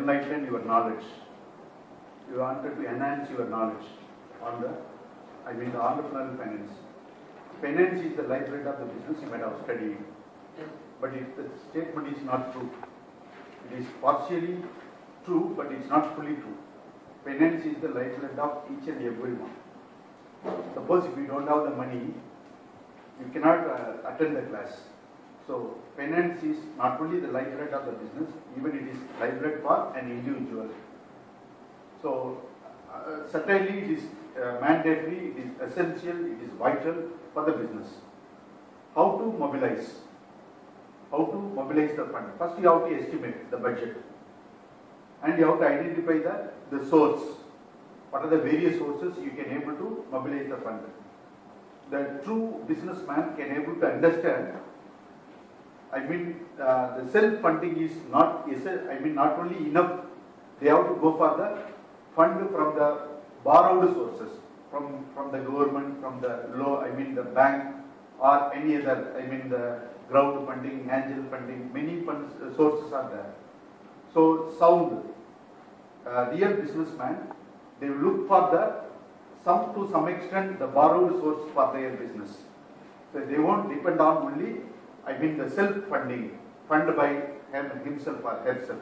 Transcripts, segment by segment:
enlighten your knowledge. You wanted to enhance your knowledge on the, I mean the entrepreneurial finance. Finance is the lifeblood of the business you might have studied. But if the statement is not true, it is partially true, but it's not fully true. Finance is the lifeblood of each and every one. Suppose if you don't have the money, you cannot uh, attend the class. So finance is not only the lifeblood of the business, even it is lifeblood for an individual. So uh, certainly it is uh, mandatory, it is essential, it is vital for the business. How to mobilize? How to mobilize the fund? First you have to estimate the budget and you have to identify the, the source. What are the various sources you can able to mobilize the fund? The true businessman can able to understand I mean, uh, the self-funding is not, is a- I mean, not only enough, they have to go for the fund from the borrowed sources, from, from the government, from the law, I mean, the bank, or any other, I mean, the crowd funding, angel funding, many funds, uh, sources are there. So, sound, uh, real businessman, they look for the, some, to some extent, the borrowed source for their business. So, they won't depend on only I mean the self-funding, fund by him, himself or herself.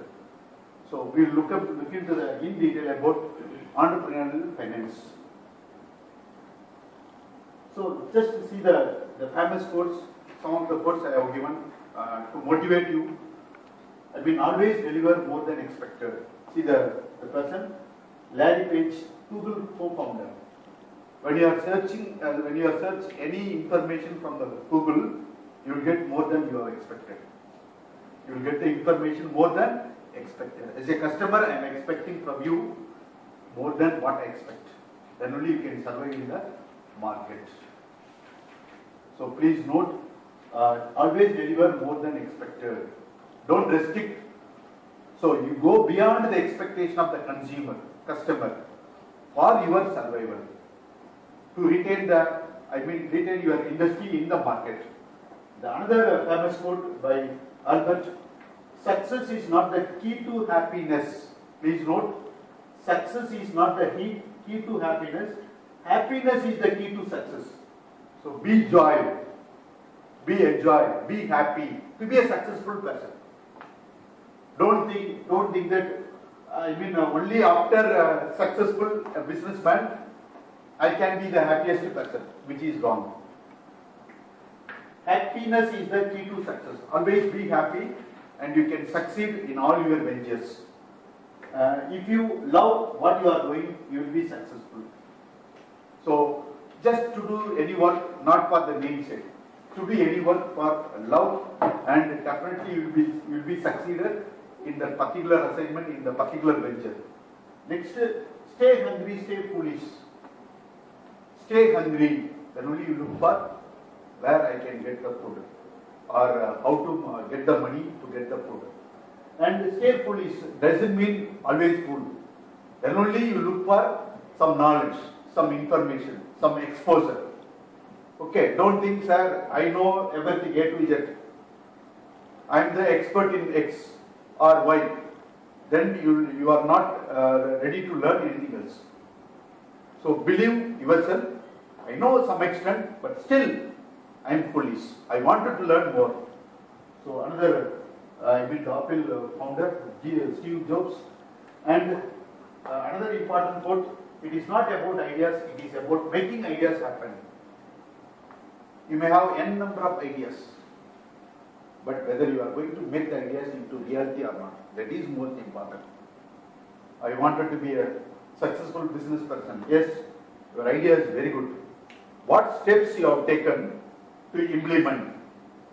So we will look up, look into the, in detail about entrepreneurial finance. So just to see the, the famous quotes, some of the quotes I have given uh, to motivate you. I mean always deliver more than expected. See the, the person, Larry Page, Google co-founder. When you are searching, uh, when you are search any information from the Google, you will get more than you have expected. You will get the information more than expected. As a customer, I am expecting from you more than what I expect. Then only you can survive in the market. So please note, uh, always deliver more than expected. Don't restrict. So you go beyond the expectation of the consumer, customer, for your survival. To retain the, I mean, retain your industry in the market. The another famous quote by Albert, success is not the key to happiness. Please note, success is not the key, key to happiness. Happiness is the key to success. So be joy, be enjoy, be happy to be a successful person. Don't think, don't think that, I mean, uh, only after uh, successful a businessman, I can be the happiest person, which is wrong. Happiness is the key to success. Always be happy and you can succeed in all your ventures. Uh, if you love what you are doing, you will be successful. So, just to do any work, not for the namesake, to do any work for love, and definitely you will be you will be succeeded in the particular assignment in the particular venture. Next, stay hungry, stay foolish. Stay hungry. Then only you look for where I can get the food or uh, how to uh, get the money to get the food. And stay foolish doesn't mean always fool. Then only you look for some knowledge, some information, some exposure. Okay, don't think, sir, I know everything A to Z. I am the expert in X or Y. Then you, you are not uh, ready to learn anything else. So believe yourself. I know some extent, but still I am foolish. I wanted to learn more. So another, uh, I mean, Apple uh, founder, uh, Steve Jobs, and uh, another important quote: "It is not about ideas; it is about making ideas happen." You may have n number of ideas, but whether you are going to make the ideas into reality or not, that is most important. I wanted to be a successful business person. Yes, your idea is very good. What steps you have taken to implement,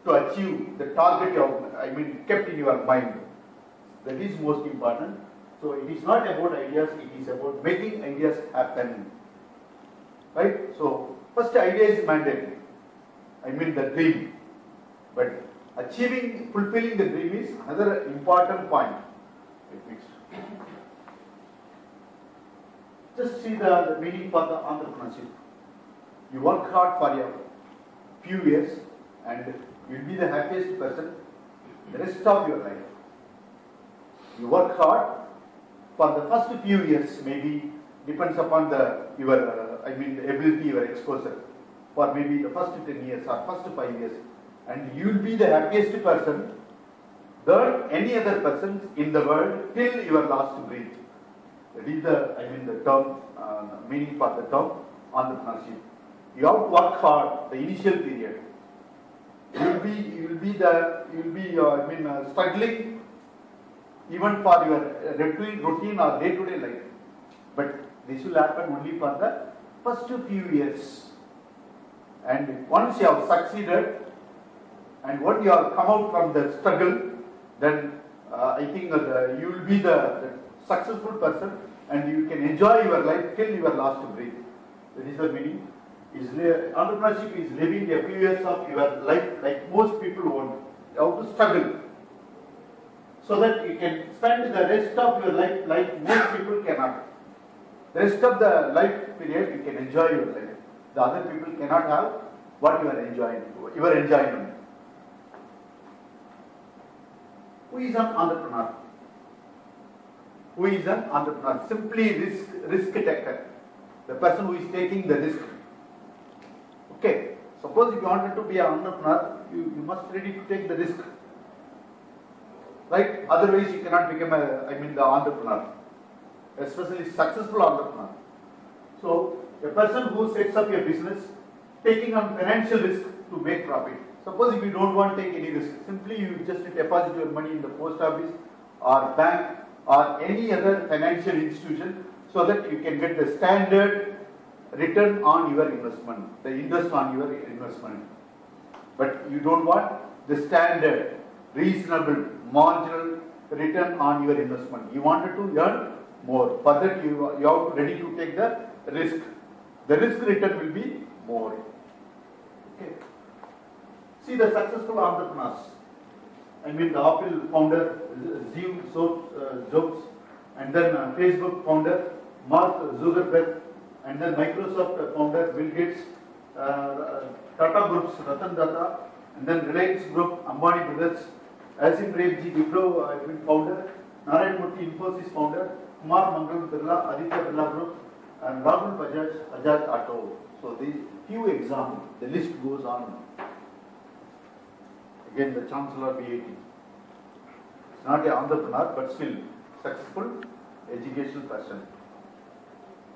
to achieve the target of, I mean, kept in your mind. That is most important. So it is not about ideas, it is about making ideas happen. Right? So first idea is mandatory. I mean the dream. But achieving, fulfilling the dream is another important point. Just see the, the meaning for the entrepreneurship. You work hard for a few years and you'll be the happiest person the rest of your life. You work hard for the first few years, maybe depends upon the your uh, I mean the ability, your exposure, for maybe the first ten years or first five years, and you will be the happiest person than any other person in the world till your last breath. That is the I mean the term uh, meaning for the term entrepreneurship. You have to work hard the initial period. You will be you will be the you will be uh, I mean uh, struggling even for your routine, routine or day-to-day life. But this will happen only for the first few years. And once you have succeeded, and when you have come out from the struggle, then uh, I think uh, you will be the, the successful person, and you can enjoy your life till your last breath. That is the meaning. Is entrepreneurship is living a few years of your life like most people want. You have to struggle so that you can spend the rest of your life like most people cannot. The rest of the life period you can enjoy your life. The other people cannot have what you are enjoying. You are enjoying. Who is an entrepreneur? Who is an entrepreneur? Simply risk risk taker. The person who is taking the risk. Okay. Suppose if you wanted to be an entrepreneur, you, you must ready to take the risk right? Otherwise, you cannot become a, I mean, the entrepreneur, especially successful entrepreneur. So, a person who sets up a business, taking on financial risk to make profit. Suppose if you don't want to take any risk, simply you just deposit your money in the post office or bank or any other financial institution so that you can get the standard return on your investment, the interest on your investment. But you don't want the standard, reasonable, marginal return on your investment. You wanted to earn more. For that, you, you are ready to take the risk. The risk return will be more. Okay. See the successful entrepreneurs. I mean, the Apple founder, Steve Jobs, and then uh, Facebook founder, Mark Zuckerberg, and then Microsoft founder, Bill Gates, uh, Tata Groups, Ratan Tata, and then Reliance Group, Ambani Brothers, Azim Premji, Wipro uh, founder, Narayan Murthy, Infosys founder, Kumar Mangalam Birla, Aditya Birla Group, and Rahul Bajaj, Bajaj Auto. So the few examples, the list goes on. Again, the Chancellor VIT. It's not an entrepreneur, but still successful educational person.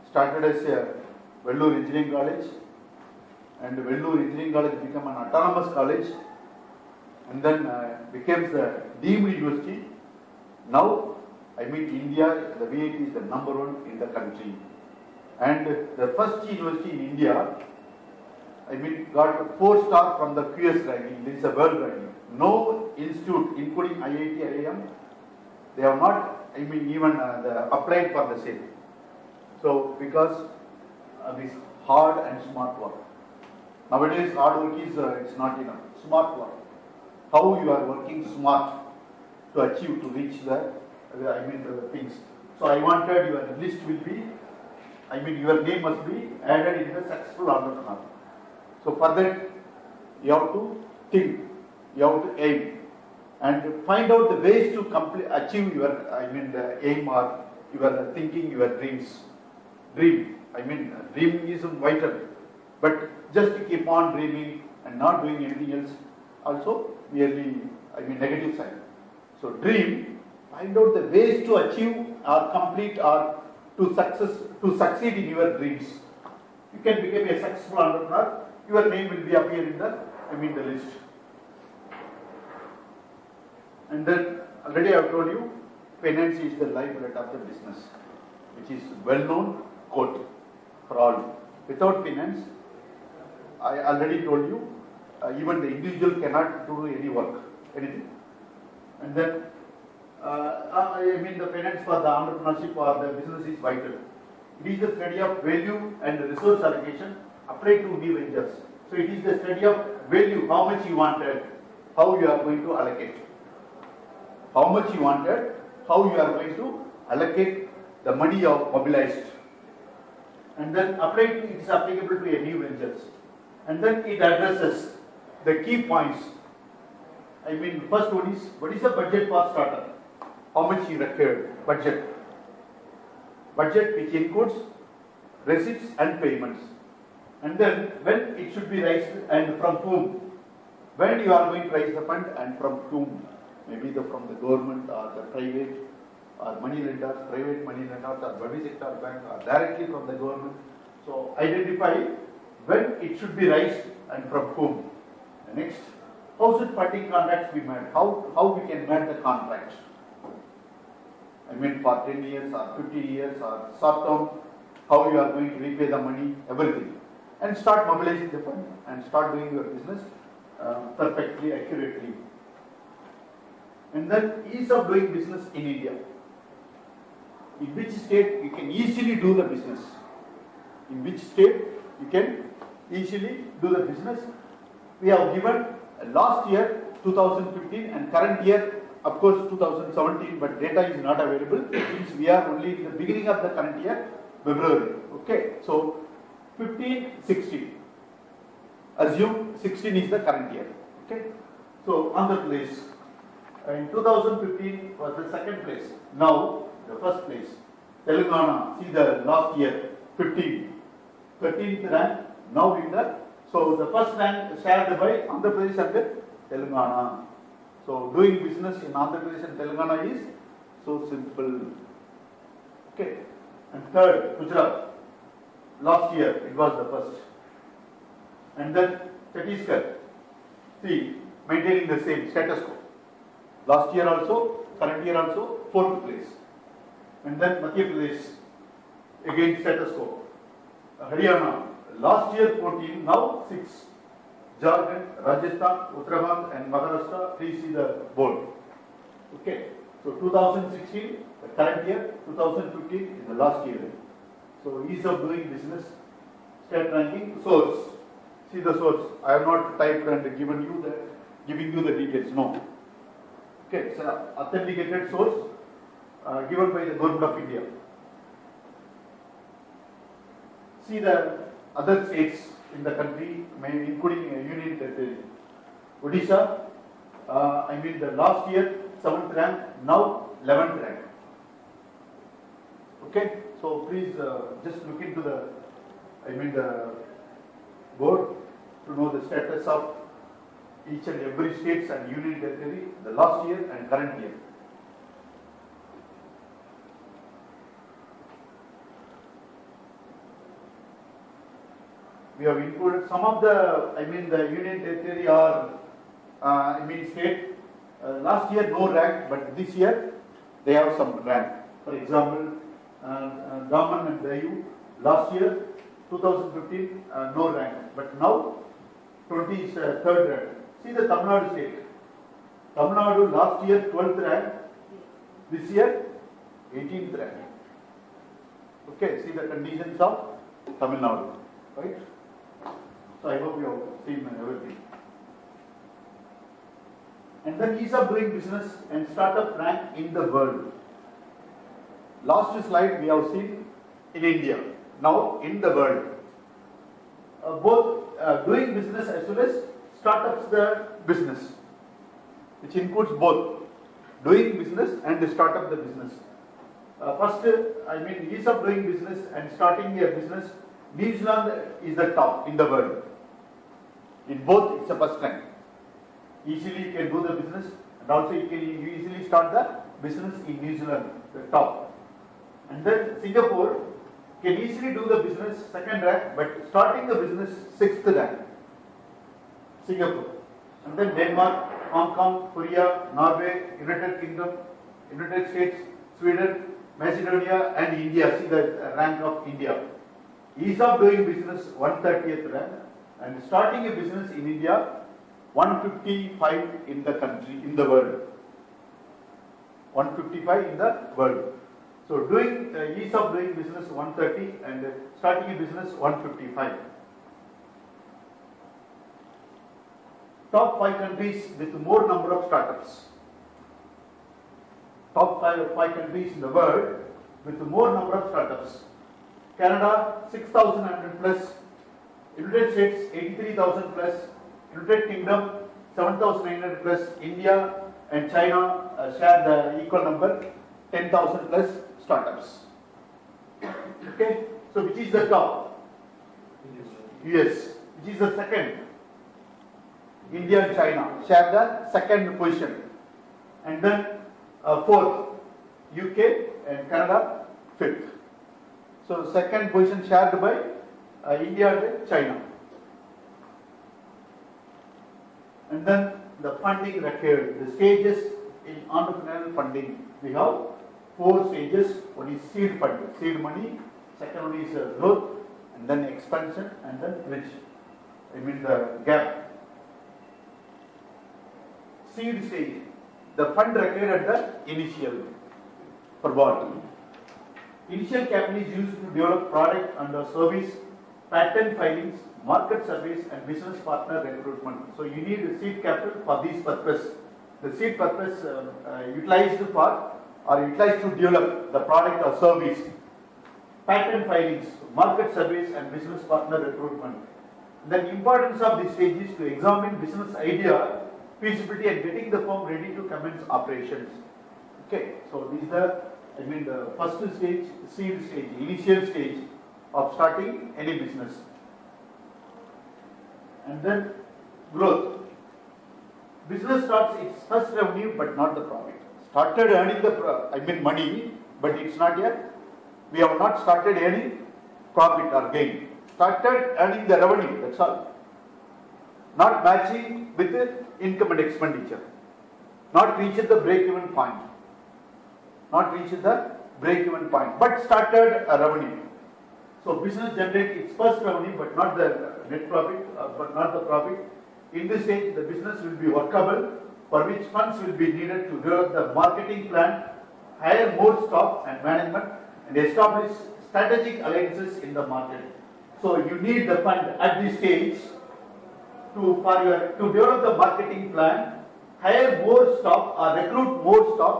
Started as a Vellore Engineering College, and Vellore Engineering College became an autonomous college, and then uh, becomes the deemed university. Now, I mean, India, the VIT is the number one in the country. And the first university in India, I mean, got four star from the QS ranking. This is a world ranking. No institute, including IIT, IIM, they have not, I mean, even uh, applied for the same. So, because of this hard and smart work. Nowadays, hard work is uh, it's not enough. Smart work. How you are working smart to achieve to reach the, uh, I mean, the things. So, I wanted your list will be, I mean, your name must be added in the successful entrepreneur. So, for that, you have to think, you have to aim, and find out the ways to complete, achieve your, I mean, the aim or your thinking, your dreams. Dream. I mean, uh, dreaming is vital, but just to keep on dreaming and not doing anything else, also merely, I mean, negative side. So, dream. Find out the ways to achieve or complete or to success to succeed in your dreams. You can become a successful entrepreneur. Your name will be appear in the, I mean, the list. And then already I have told you, finance is the lifeblood of the business, which is well known quote for all. Without finance, I already told you, uh, even the individual cannot do any work, anything. And then, uh, I mean, the finance for the entrepreneurship or the business is vital. It is the study of value and resource allocation applied to new ventures. So it is the study of value, how much you wanted, how you are going to allocate. How much you wanted, how you are going to allocate the money you have mobilized. And then applied, it is applicable to a new ventures. And then it addresses the key points. I mean, first one is, what is the budget for startup? How much you require, budget. Budget which includes receipts and payments. And then when it should be raised and from whom? When you are going to raise the fund and from whom? Maybe the, from the government or the private or money lenders, private money lenders or public sector bank or directly from the government. So identify when it should be raised and from whom. The next, how should funding contracts be made? How, how we can make the contracts? I mean for 10 years or 50 years or short term, how you are going to repay the money, everything. And start mobilizing the fund and start doing your business uh, perfectly, accurately. And then ease of doing business in India. In which state you can easily do the business? In which state you can easily do the business? We have given last year 2015 and current year of course 2017 but data is not available since we are only in the beginning of the current year February. Okay, so 15, 16. Assume 16 is the current year. Okay, so Andhra Pradesh in 2015 was the second place. Now the first place. Telangana, see the last year 15, 13th rank. Now in the so the first rank shared by Andhra Pradesh and Telangana. So doing business in Andhra Pradesh and Telangana is so simple. Okay. And third, Gujarat. Last year it was the first. And then Chhattisgarh. See, maintaining the same status quo. Last year also, current year also, fourth place. And then Madhya Pradesh, again status quo. Haryana, last year 14, now 6. Jharkhand, Rajasthan, Uttarakhand and Maharashtra, please see the board. Okay, so 2016, the current year, 2015 is the last year. So ease of doing business, state ranking, source. See the source. I have not typed and given you the, giving you the details, no. Okay, an authenticated source uh, given by the government of India. See the other states in the country, including uh, Union Territory. Odisha, uh, I mean the last year, 7th rank, now 11th rank. Okay, so please uh, just look into the, I mean the board to know the status of each and every states and union territory, the last year and current year. We have included some of the, I mean the union territory or, uh, I mean state, uh, last year no rank, but this year they have some rank. For example, uh, uh, Daman and Diu, last year 2015 uh, no rank, but now 20 is uh, third rank. See the Tamil Nadu state. Tamil Nadu last year 12th rank, this year 18th rank. Okay, see the conditions of Tamil Nadu, right? So I hope you have seen everything. And then ease of doing business and startup rank in the world. Last slide we have seen in India, now in the world. Uh, both uh, doing business as well as startups the business, which includes both doing business and the startup the business. Uh, first, I mean ease of doing business and starting a business, New Zealand is the top in the world. In both, it's a first rank. Easily you can do the business and also you can easily start the business in New Zealand, the top. And then Singapore can easily do the business second rank, but starting the business sixth rank. Singapore. And then Denmark, Hong Kong, Korea, Norway, United Kingdom, United States, Sweden, Macedonia and India. See the rank of India. Ease of doing business 130th rank and starting a business in India 155 in the country, in the world. 155 in the world. So doing uh, ease of doing business 130 and starting a business 155. top five countries with more number of startups. Top five, five countries in the world with more number of startups. Canada, 6,100 plus. United States, 83,000 plus. United Kingdom, 7,900 plus. India and China uh, share the equal number, 10,000 plus startups. Okay, so which is the top? US. Which is the second? India and China share the second position. And then uh, fourth, UK and Canada fifth. So second position shared by uh, India China. And then the funding required, the stages in entrepreneurial funding. We have four stages. One is seed funding, seed money. Second one is uh, growth, and then expansion, and then bridge. I mean the gap. Seed stage, the fund required at the initial for what? Initial capital is used to develop product and service, patent filings, market surveys and business partner recruitment. So you need seed capital for this purpose. The seed purpose uh, uh, utilized for or utilized to develop the product or service, patent filings, market surveys and business partner recruitment. The importance of this stage is to examine business idea, feasibility and getting the firm ready to commence operations. Okay, so this is the, I mean the first stage, seed stage, initial stage of starting any business. And then growth. Business starts its first revenue but not the profit. Started earning the, I mean money, but it's not yet, we have not started earning profit or gain. Started earning the revenue, that's all. Not matching with the income and expenditure. Not reached the break-even point. Not reached the break-even point, but started a revenue. So business generate its first revenue, but not the net profit, uh, but not the profit. In this stage, the business will be workable, for which funds will be needed to develop the marketing plan, hire more staff and management, and establish strategic alliances in the market. So you need the fund at this stage to for your to develop the marketing plan, hire more staff or recruit more staff,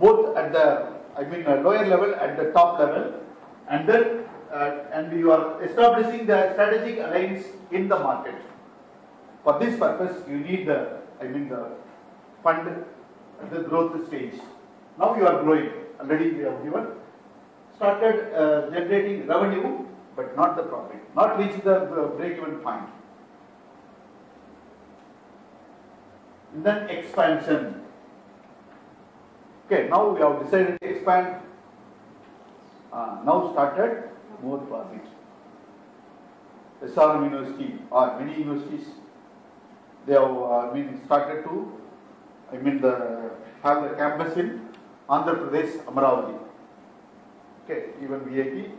both at the I mean uh, lower level and the top level, and then uh, and you are establishing the strategic alliance in the market. For this purpose, you need the I mean the fund at the growth stage. Now you are growing. Already we have given started uh, generating revenue, but not the profit, not reached the uh, break-even point. And then expansion. Okay, now we have decided to expand. Uh, now started more profit. SRM University or many universities, they have uh, been started to, I mean the have the campus in Andhra Pradesh, Amaravati. Okay, even VIT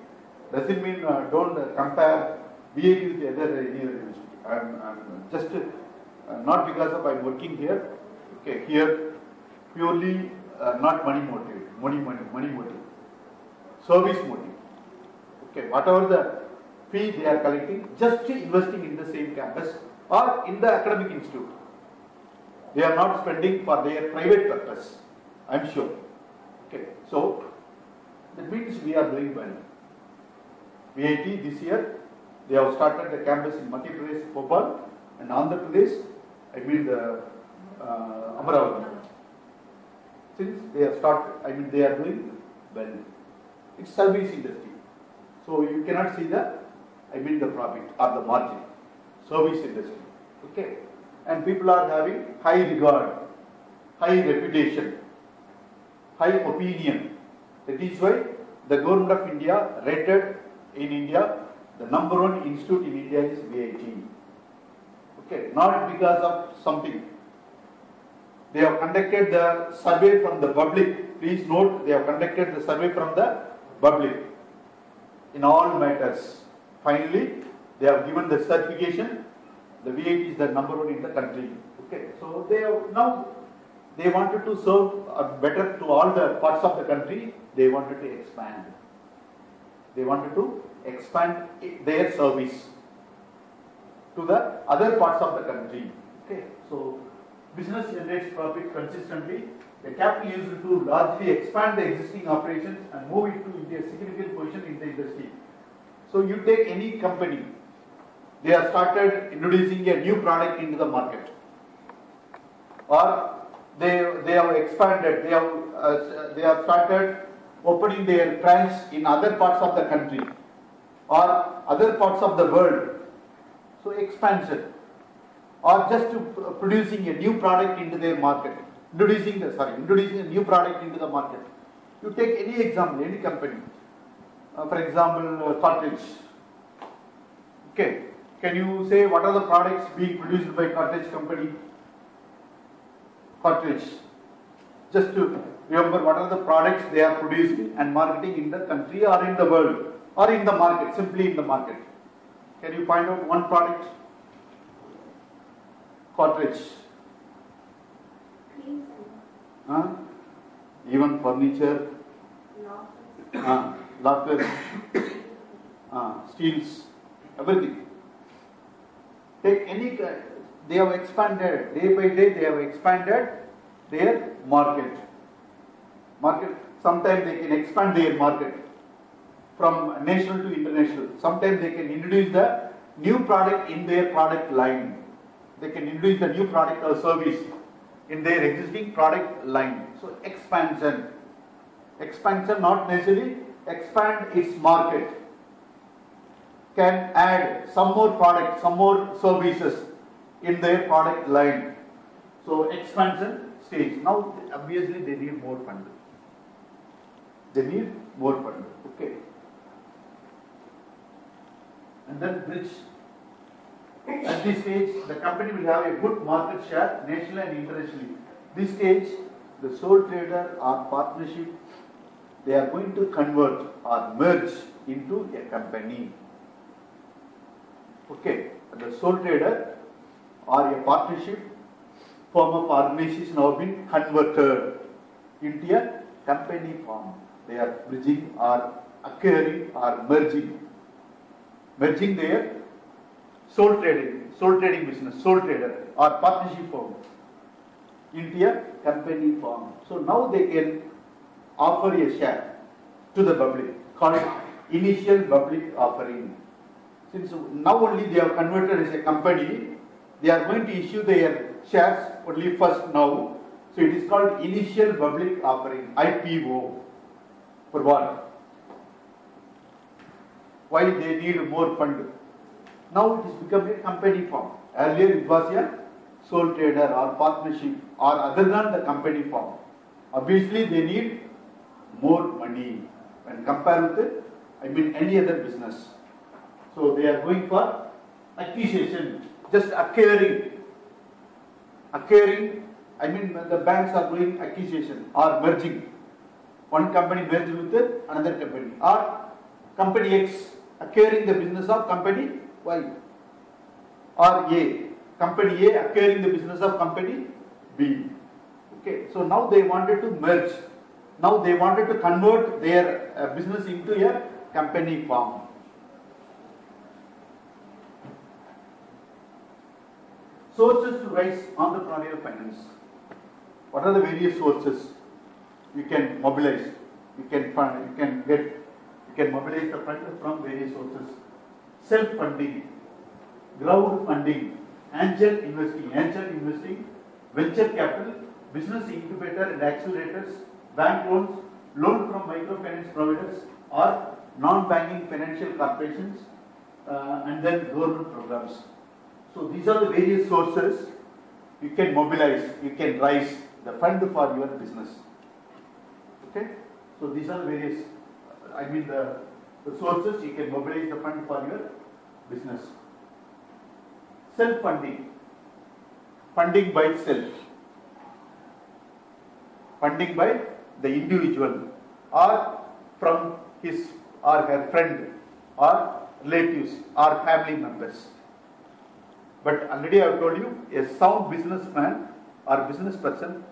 doesn't mean uh, don't uh, compare VIT with the other university. I'm, I'm just uh, not because of I'm working here. Okay, here purely uh, not money motive, money money money motive, service motive. Okay, whatever the fee they are collecting, just investing in the same campus or in the academic institute. They are not spending for their private purpose. I'm sure. Okay, so that means we are doing well. VIT this year, they have started the campus in Madhya Pradesh, Bhopal, and Andhra Pradesh, I mean the uh, Amaravati. Since they have started, I mean they are doing well. It's service industry. So you cannot see the, I mean the profit or the margin. Service industry. Okay. And people are having high regard, high reputation, high opinion. That is why the government of India rated in India the number one institute in India is VIT. Okay, not because of something. They have conducted the survey from the public. Please note, they have conducted the survey from the public in all matters. Finally, they have given the certification. The VIT is the number one in the country. Okay, so they have now they wanted to serve uh, better to all the parts of the country. They wanted to expand. They wanted to expand their service to the other parts of the country. Okay, so business generates profit consistently. The capital used to largely expand the existing operations and move it to a significant position in the industry. So you take any company, they have started introducing a new product into the market, or they they have expanded, they have uh, they have started opening their branch in other parts of the country or other parts of the world. So expansion or just producing a new product into their market, introducing the sorry, introducing a new product into the market. You take any example, any company, uh, for example, uh, Godrej. Okay, can you say what are the products being produced by Godrej company? Godrej. Just to remember what are the products they are producing and marketing in the country or in the world or in the market, simply in the market. Can you find out one product? Godrej. Huh? Even furniture, uh, uh, steels, everything. Take any, they have expanded, day by day they have expanded their market. Market, sometimes they can expand their market from national to international. Sometimes they can introduce the new product in their product line. They can introduce the new product or service in their existing product line. So expansion. Expansion not necessarily expand its market. Can add some more product, some more services in their product line. So expansion stage. Now obviously they need more fund. They need more fund. Okay. And then bridge. At this stage, the company will have a good market share nationally and internationally. This stage, the sole trader or partnership, they are going to convert or merge into a company. Okay, the sole trader or a partnership form of organization have been converted into a company form. They are bridging or acquiring or merging. Merging their sole trading, sole trading business, sole trader or partnership firm into a company form. So now they can offer a share to the public called initial public offering. Since now only they have converted as a company, they are going to issue their shares only first now. So it is called initial public offering, IPO. For what? Why they need more fund? Now it is become a company form. Earlier it was a sole trader or partnership or other than the company form. Obviously they need more money when compared with, it. I mean, any other business. So they are going for acquisition, just acquiring. Acquiring, I mean, the banks are doing acquisition or merging. One company merged with another company or company X acquiring the business of company Y or A. Company A acquiring the business of company B. Okay, so now they wanted to merge. Now they wanted to convert their uh, business into a company form. Sources to raise entrepreneurial finance. What are the various sources you can mobilize? You can fund, you can get, you can mobilize the fund from various sources. Self-funding, crowdfunding, angel investing, angel investing, venture capital, business incubator and accelerators, bank loans, loan from microfinance providers or non-banking financial corporations, uh, and then government programs. So these are the various sources you can mobilize, you can raise the fund for your business. Okay? So these are the various, I mean the, the sources you can mobilize the fund for your business. Self-funding, funding by self, funding by the individual or from his or her friend or relatives or family members. But already I have told you, a sound businessman or business person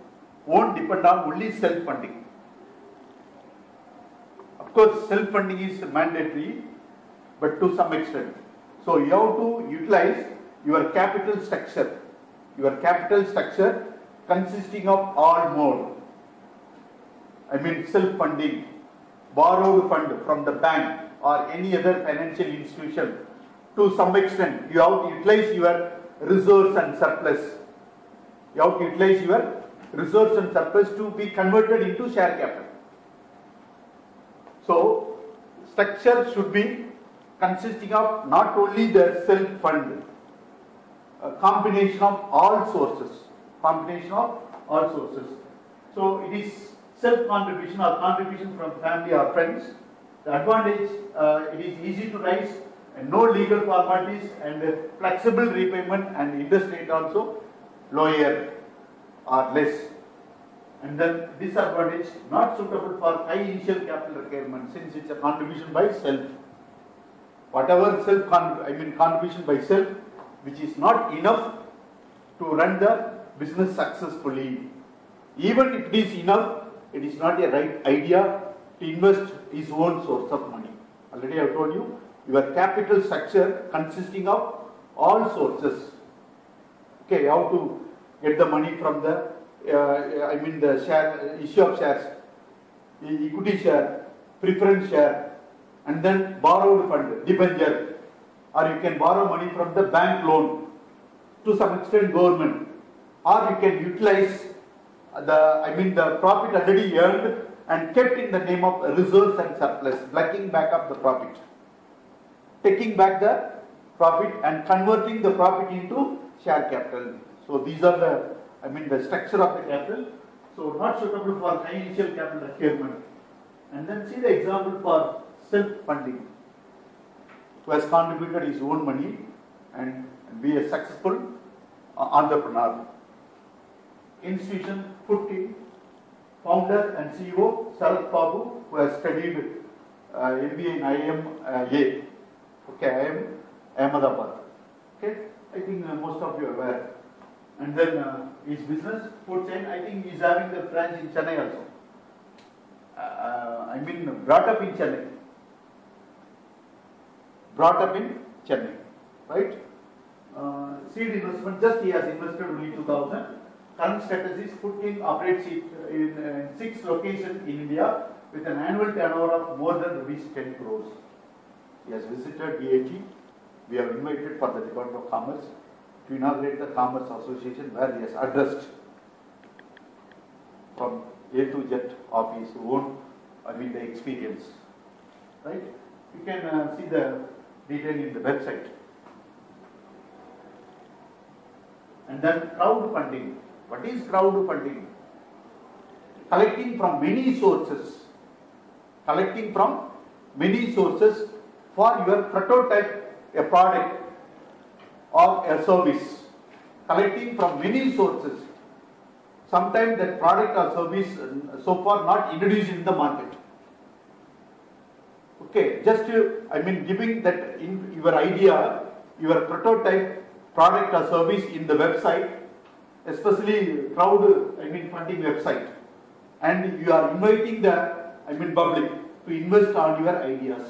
won't depend on only self-funding. Course, self-funding is mandatory, but to some extent. So you have to utilize your capital structure, your capital structure consisting of all mode. I mean self-funding, borrowed fund from the bank or any other financial institution. To some extent, you have to utilize your reserves and surplus. You have to utilize your reserves and surplus to be converted into share capital. So, structure should be consisting of not only the self fund, a combination of all sources, combination of all sources. So, it is self contribution or contribution from family or friends. The advantage, uh, it is easy to raise and no legal formalities and flexible repayment and interest rate also lower or less. And then disadvantage, is not suitable for high initial capital requirement since it's a contribution by self. Whatever self, I mean contribution by self, which is not enough to run the business successfully. Even if it is enough, it is not a right idea to invest his own source of money. Already I have told you, your capital structure consisting of all sources. Okay, have to get the money from the, Uh, I mean the share, issue of shares, equity share, preference share, and then borrowed fund, debenture, or you can borrow money from the bank loan, to some extent government, or you can utilize the, I mean the profit already earned and kept in the name of reserves and surplus, blocking back up the profit. Taking back the profit and converting the profit into share capital. So these are the, I mean the structure of the capital. So not suitable for high initial capital requirement. And then see the example for self-funding, who has contributed his own money and be a successful uh, entrepreneur. Institution put in founder and CEO Sarath Babu, who has studied uh, MBA in IMA, okay, IM Ahmedabad. Okay, I think uh, most of you are aware. And then uh, his business food chain, I think he's having the branch in Chennai also. Uh, I mean, brought up in Chennai. Brought up in Chennai, right? Uh, seed investment, just he has invested only 2000. Current status is Foodking operates it in uh, six locations in India with an annual turnover of more than rupees 10 crores. He has visited VIT. We have invited for the Department of Commerce to inaugurate the Commerce Association where he has addressed from A to Z of his own, I mean the experience. Right? You can uh, see the detail in the website. And then crowdfunding. What is crowdfunding? Collecting from many sources. Collecting from many sources for your prototype, a product or a service. Collecting from many sources. Sometimes that product or service uh, so far not introduced in the market. Okay, just I mean giving that in your idea, your prototype product or service in the website, especially crowd, I mean funding website, and you are inviting the, I mean public to invest on your ideas,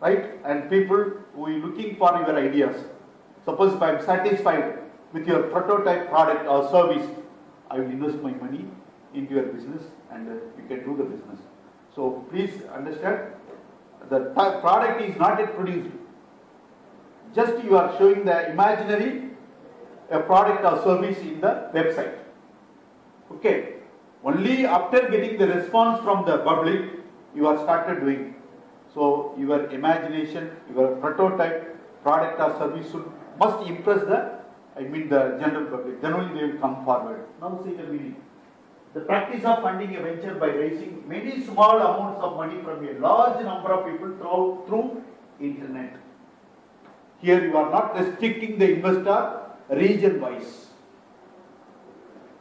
right? And people who are looking for your ideas. Suppose if I am satisfied with your prototype product or service, I will invest my money into your business and uh, you can do the business. So please understand, the product is not yet produced. Just you are showing the imaginary a product or service in the website. Okay. Only after getting the response from the public, you are started doing. So your imagination, your prototype product or service should must impress the, I mean the general public. Then only they will come forward. Now see the meaning. The practice of funding a venture by raising many small amounts of money from a large number of people through, through internet. Here you are not restricting the investor region wise.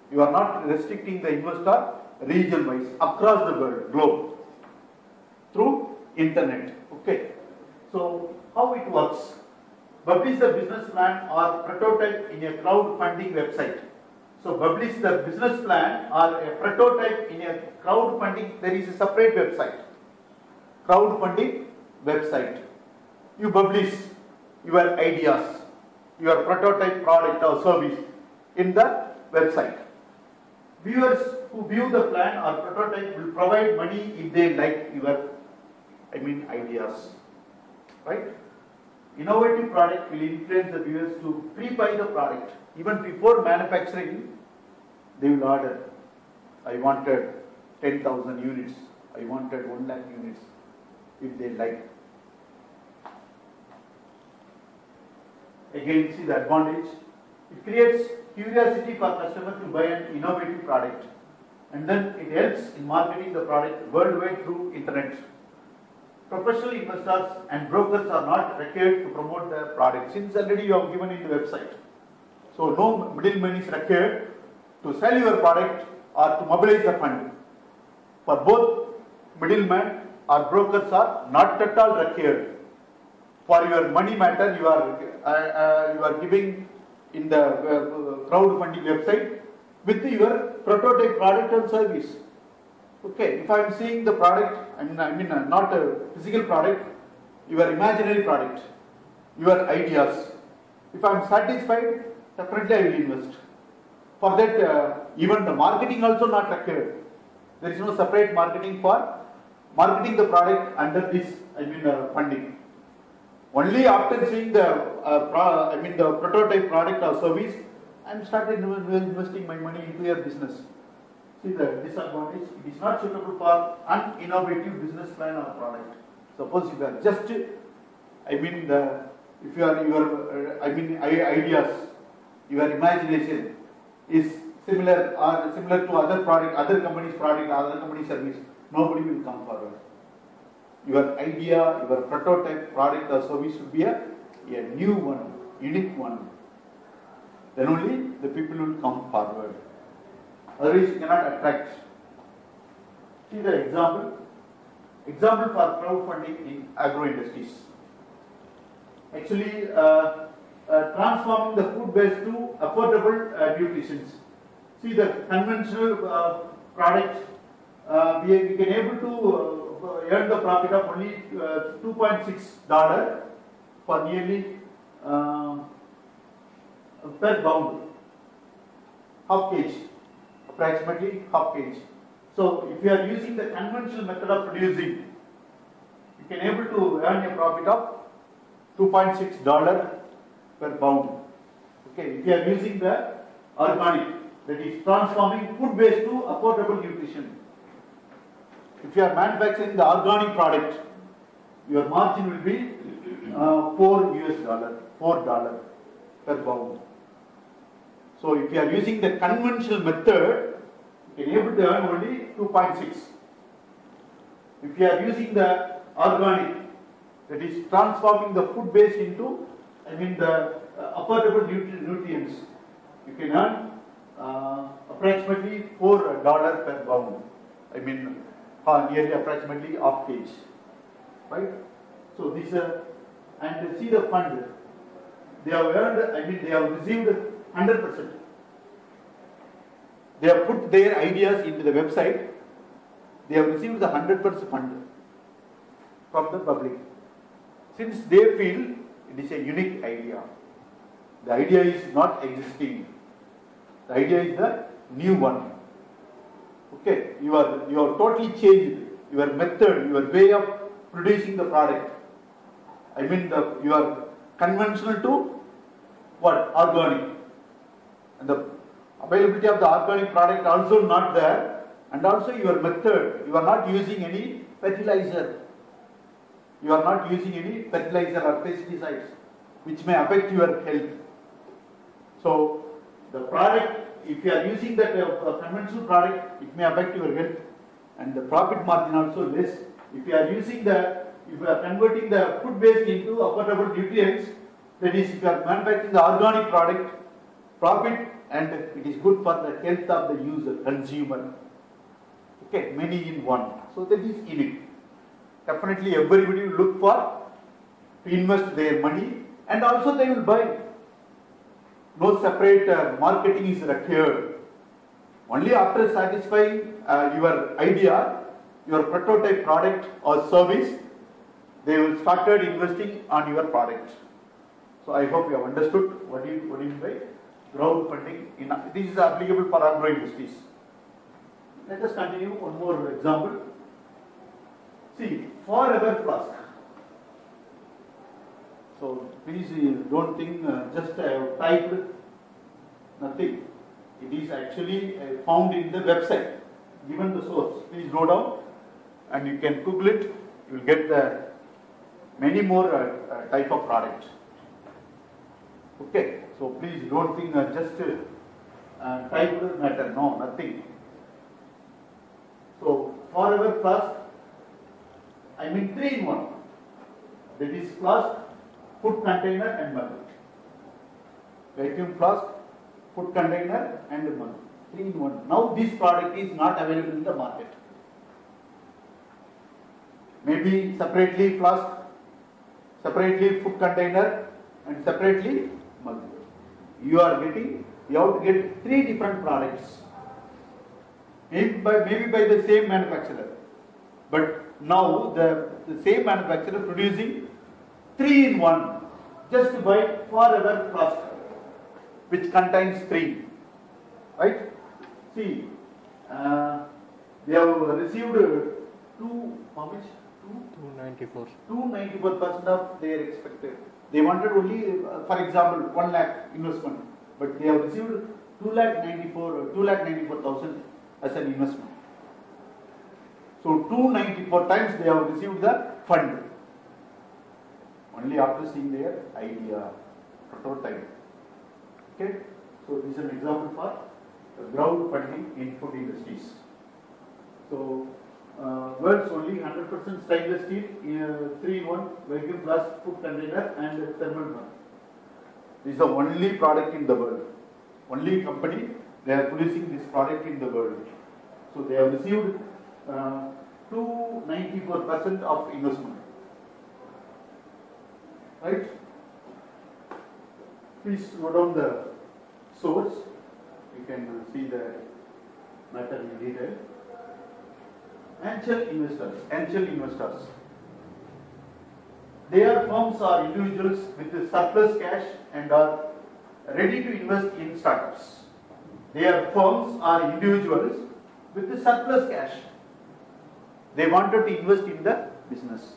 You are not restricting the investor region wise across the world, globe through internet. Okay. So how it works? Publish the business plan or prototype in a crowdfunding website. So publish the business plan or a prototype in a crowdfunding. There is a separate website. Crowdfunding website. You publish your ideas. your prototype product or service in the website. Viewers who view the plan or prototype will provide money if they like your, I mean, ideas. Right? Innovative product will influence the viewers to pre-buy the product. Even before manufacturing, they will order. I wanted 10,000 units. I wanted 1 lakh units if they like. Again, see the advantage. It creates curiosity for customer to buy an innovative product. And then it helps in marketing the product worldwide through internet. Professional investors and brokers are not required to promote the product since already you have given in the website. So no middleman is required to sell your product or to mobilize the fund. For both middlemen or brokers are not at all required. For your money matter, you are uh, uh, you are giving in the uh, crowdfunding website with your prototype product and service. Okay, if I am seeing the product, I mean, I mean, uh, not a physical product, your imaginary product, your ideas. If I am satisfied, definitely I will invest. For that, uh, even the marketing also not required. There is no separate marketing for marketing the product under this, I mean, uh, funding. Only after seeing the, uh, I mean, the prototype product or service, I am started investing my money into your business. See the disadvantage, it is not suitable for an innovative business plan or product. Suppose you are just, I mean, the, if you are, your, uh, I mean, ideas, your imagination is similar or similar to other product, other company's product, other company's service, nobody will come forward. Your idea, your prototype product or service should be a, a new one, unique one. Then only the people will come forward. Otherwise, you cannot attract. See the example. Example for crowdfunding in agro industries. Actually, uh, uh, transforming the food base to affordable uh, nutrition. See the conventional uh, product, uh, we, we can able to uh, earn the profit of only uh, 2.6 dollar for nearly per pound, half kg, approximately half kg. So if you are using the conventional method of producing, you can able to earn a profit of 2.6 dollar per pound. Okay, if you are using the organic, that is transforming food waste to affordable nutrition. If you are manufacturing the organic product, your margin will be uh, 4 US dollar, 4 dollar per pound. So if you are using the conventional method, you can able to earn only 2.6. If you are using the organic, that is transforming the food base into, I mean the uh, affordable nutri- nutrients, you can earn uh, approximately 4 dollar per pound. I mean uh, nearly approximately half kg. Right? So this uh, and see the fund. They have earned, I mean they have received 100%. They have put their ideas into the website. They have received the 100% fund from the public. Since they feel it is a unique idea. The idea is not existing. The idea is the new one. Okay, you are you are totally changed your method, your way of producing the product. I mean the you are conventional to what organic, and the availability of the organic product also not there, and also your method you are not using any fertilizer. You are not using any fertilizer or pesticides, which may affect your health. So the product if you are using that uh, conventional product, it may affect your health and the profit margin also less. If you are using the, if you are converting the food waste into affordable nutrients, that is, if you are manufacturing the organic product, profit and it is good for the health of the user, consumer. Okay, many in one. So that is unique. Definitely everybody will look for to invest their money and also they will buy no separate uh, marketing is required. Only after satisfying uh, your idea, your prototype product or service, they will started investing on your product. So I hope you have understood what you, what you mean by crowdfunding. In, this is applicable for agro industries. Let us continue one more example. See, forever flask. So please uh, don't think uh, just I have typed nothing. It is actually uh, found in the website. Given the source, please note down and you can Google it. You will get the many more uh, uh, type of product. Okay, so please don't think uh, just uh, typed matter. No, nothing. So forever flask. I mean three in one. That is flask, food container and mug. Vacuum flask, food container and mug. Three in one. Now this product is not available in the market. Maybe separately flask, separately food container and separately mug. You are getting, you have to get three different products. Maybe by, maybe by the same manufacturer. But now the, the same manufacturer producing three in one just buy forever flask which contains three right see uh, they have received two how much two 294. 294 percent of their expected they wanted only uh, for example 1 lakh investment but they have received 2 lakh 94 2 lakh 94 thousand as an investment so 294 times they have received the fund. Only after seeing their idea, prototype. Okay, so this is an example for crowdfunding in food industries. So uh, world's only 100% stainless steel, uh, 3 in 1 vacuum glass food container and thermal one. This is the only product in the world. Only company they are producing this product in the world. So they have received uh, 294% of investment. Right? Please note down the source. You can see the matter in detail. Angel investors. Angel investors. Their firms are individuals with surplus cash and are ready to invest in startups. Their firms are individuals with surplus cash they wanted to invest in the business.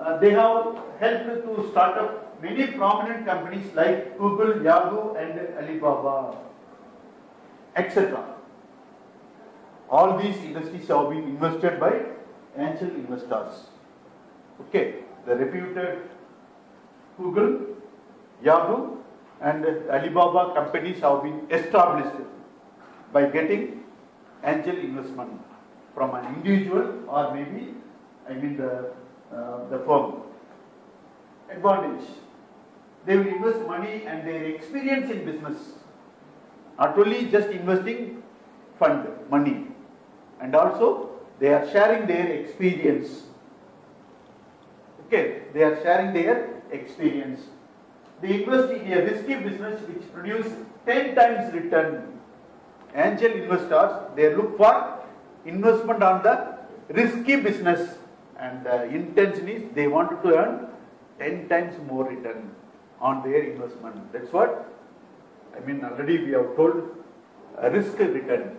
Uh, they have helped to start up many prominent companies like Google, Yahoo, and Alibaba, etc. All these industries have been invested by angel investors. Okay, the reputed Google, Yahoo, and Alibaba companies have been established by getting angel investment from an individual or maybe, I mean the, uh, the firm. Advantage. They will invest money and their experience in business. Not only just investing fund, money, and also they are sharing their experience. Okay, they are sharing their experience. They invest in a risky business which produce 10 times return. Angel investors, they look for investment on the risky business and uh, the intention is they wanted to earn 10 times more return on their investment. That's what I mean already we have told risk return.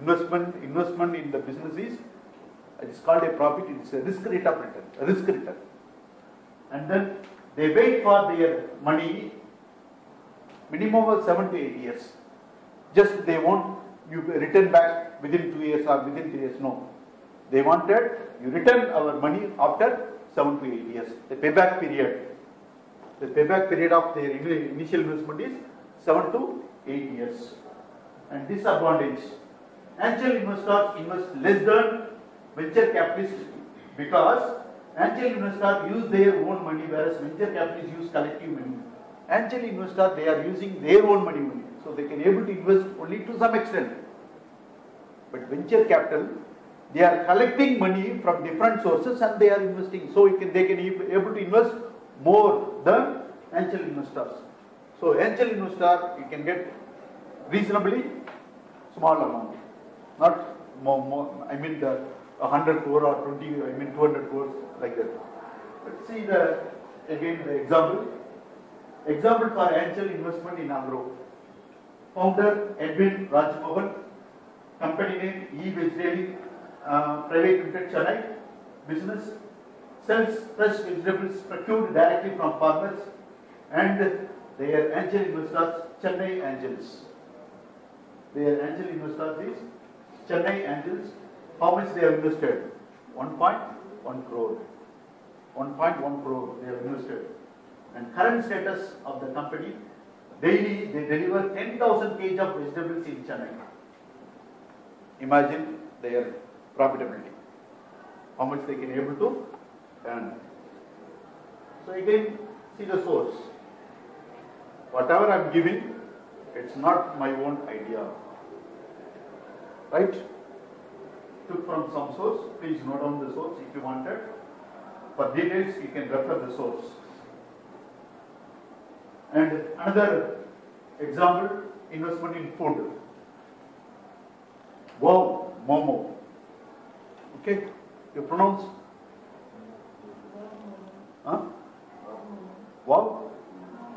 Investment investment in the business is it's called a profit, it's a risk rate of return, a risk return. And then they wait for their money minimum of 7 to 8 years. Just they want you return back within 2 years or within 3 years. No. They wanted you return our money after 7 to 8 years. The payback period. The payback period of their initial investment is 7 to 8 years. And disadvantage. Angel investors invest less than venture capitalists because angel investors use their own money whereas venture capitalists use collective money. Angel investor they are using their own money only. So they can able to invest only to some extent. But venture capital, they are collecting money from different sources and they are investing. So can, they can be able to invest more than angel investors. So angel investor, you can get reasonably small amount, not more, more I mean the 100 crore or 20, I mean 200 crores like that. But see the again the example. Example for angel investment in agro. Founder Edwin Rajmohan, company name E Vegetarian uh, Private Limited Chennai, business sells fresh vegetables procured directly from farmers and their angel investors Chennai Angels. Their angel investors is Chennai Angels. How much they have invested? 1.1 crore. 1.1 crore they have invested. And current status of the company, daily they deliver 10,000 kg of vegetables in Chennai. Imagine their profitability. How much they can able to earn. So again, see the source. Whatever I am giving, it's not my own idea. Right? Took from some source, please note down the source if you wanted. For details, you can refer the source. And another example, investment in food. Wow, Momo. Okay, you pronounce? Huh? Wow?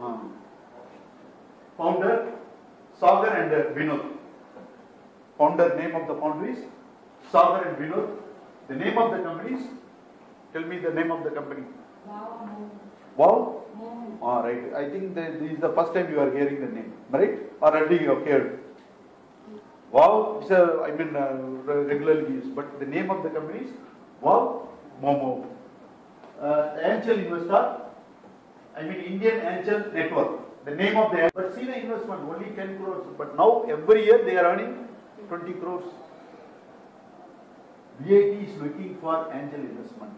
Uh. Founder, Sagar and uh, Vinod. Founder name of the founder is Sagar and Vinod. The name of the company is, tell me the name of the company. Wow. Wow? Moon. All right. I think that this is the first time you are hearing the name, right? Or already you have heard. Wow, it's a, I mean, uh, regularly used, but the name of the company is Wow Momo. Uh, angel investor, I mean Indian Angel Network. The name of the, but see the investment, only 10 crores, but now every year they are earning 20 crores. VIT is looking for angel investment.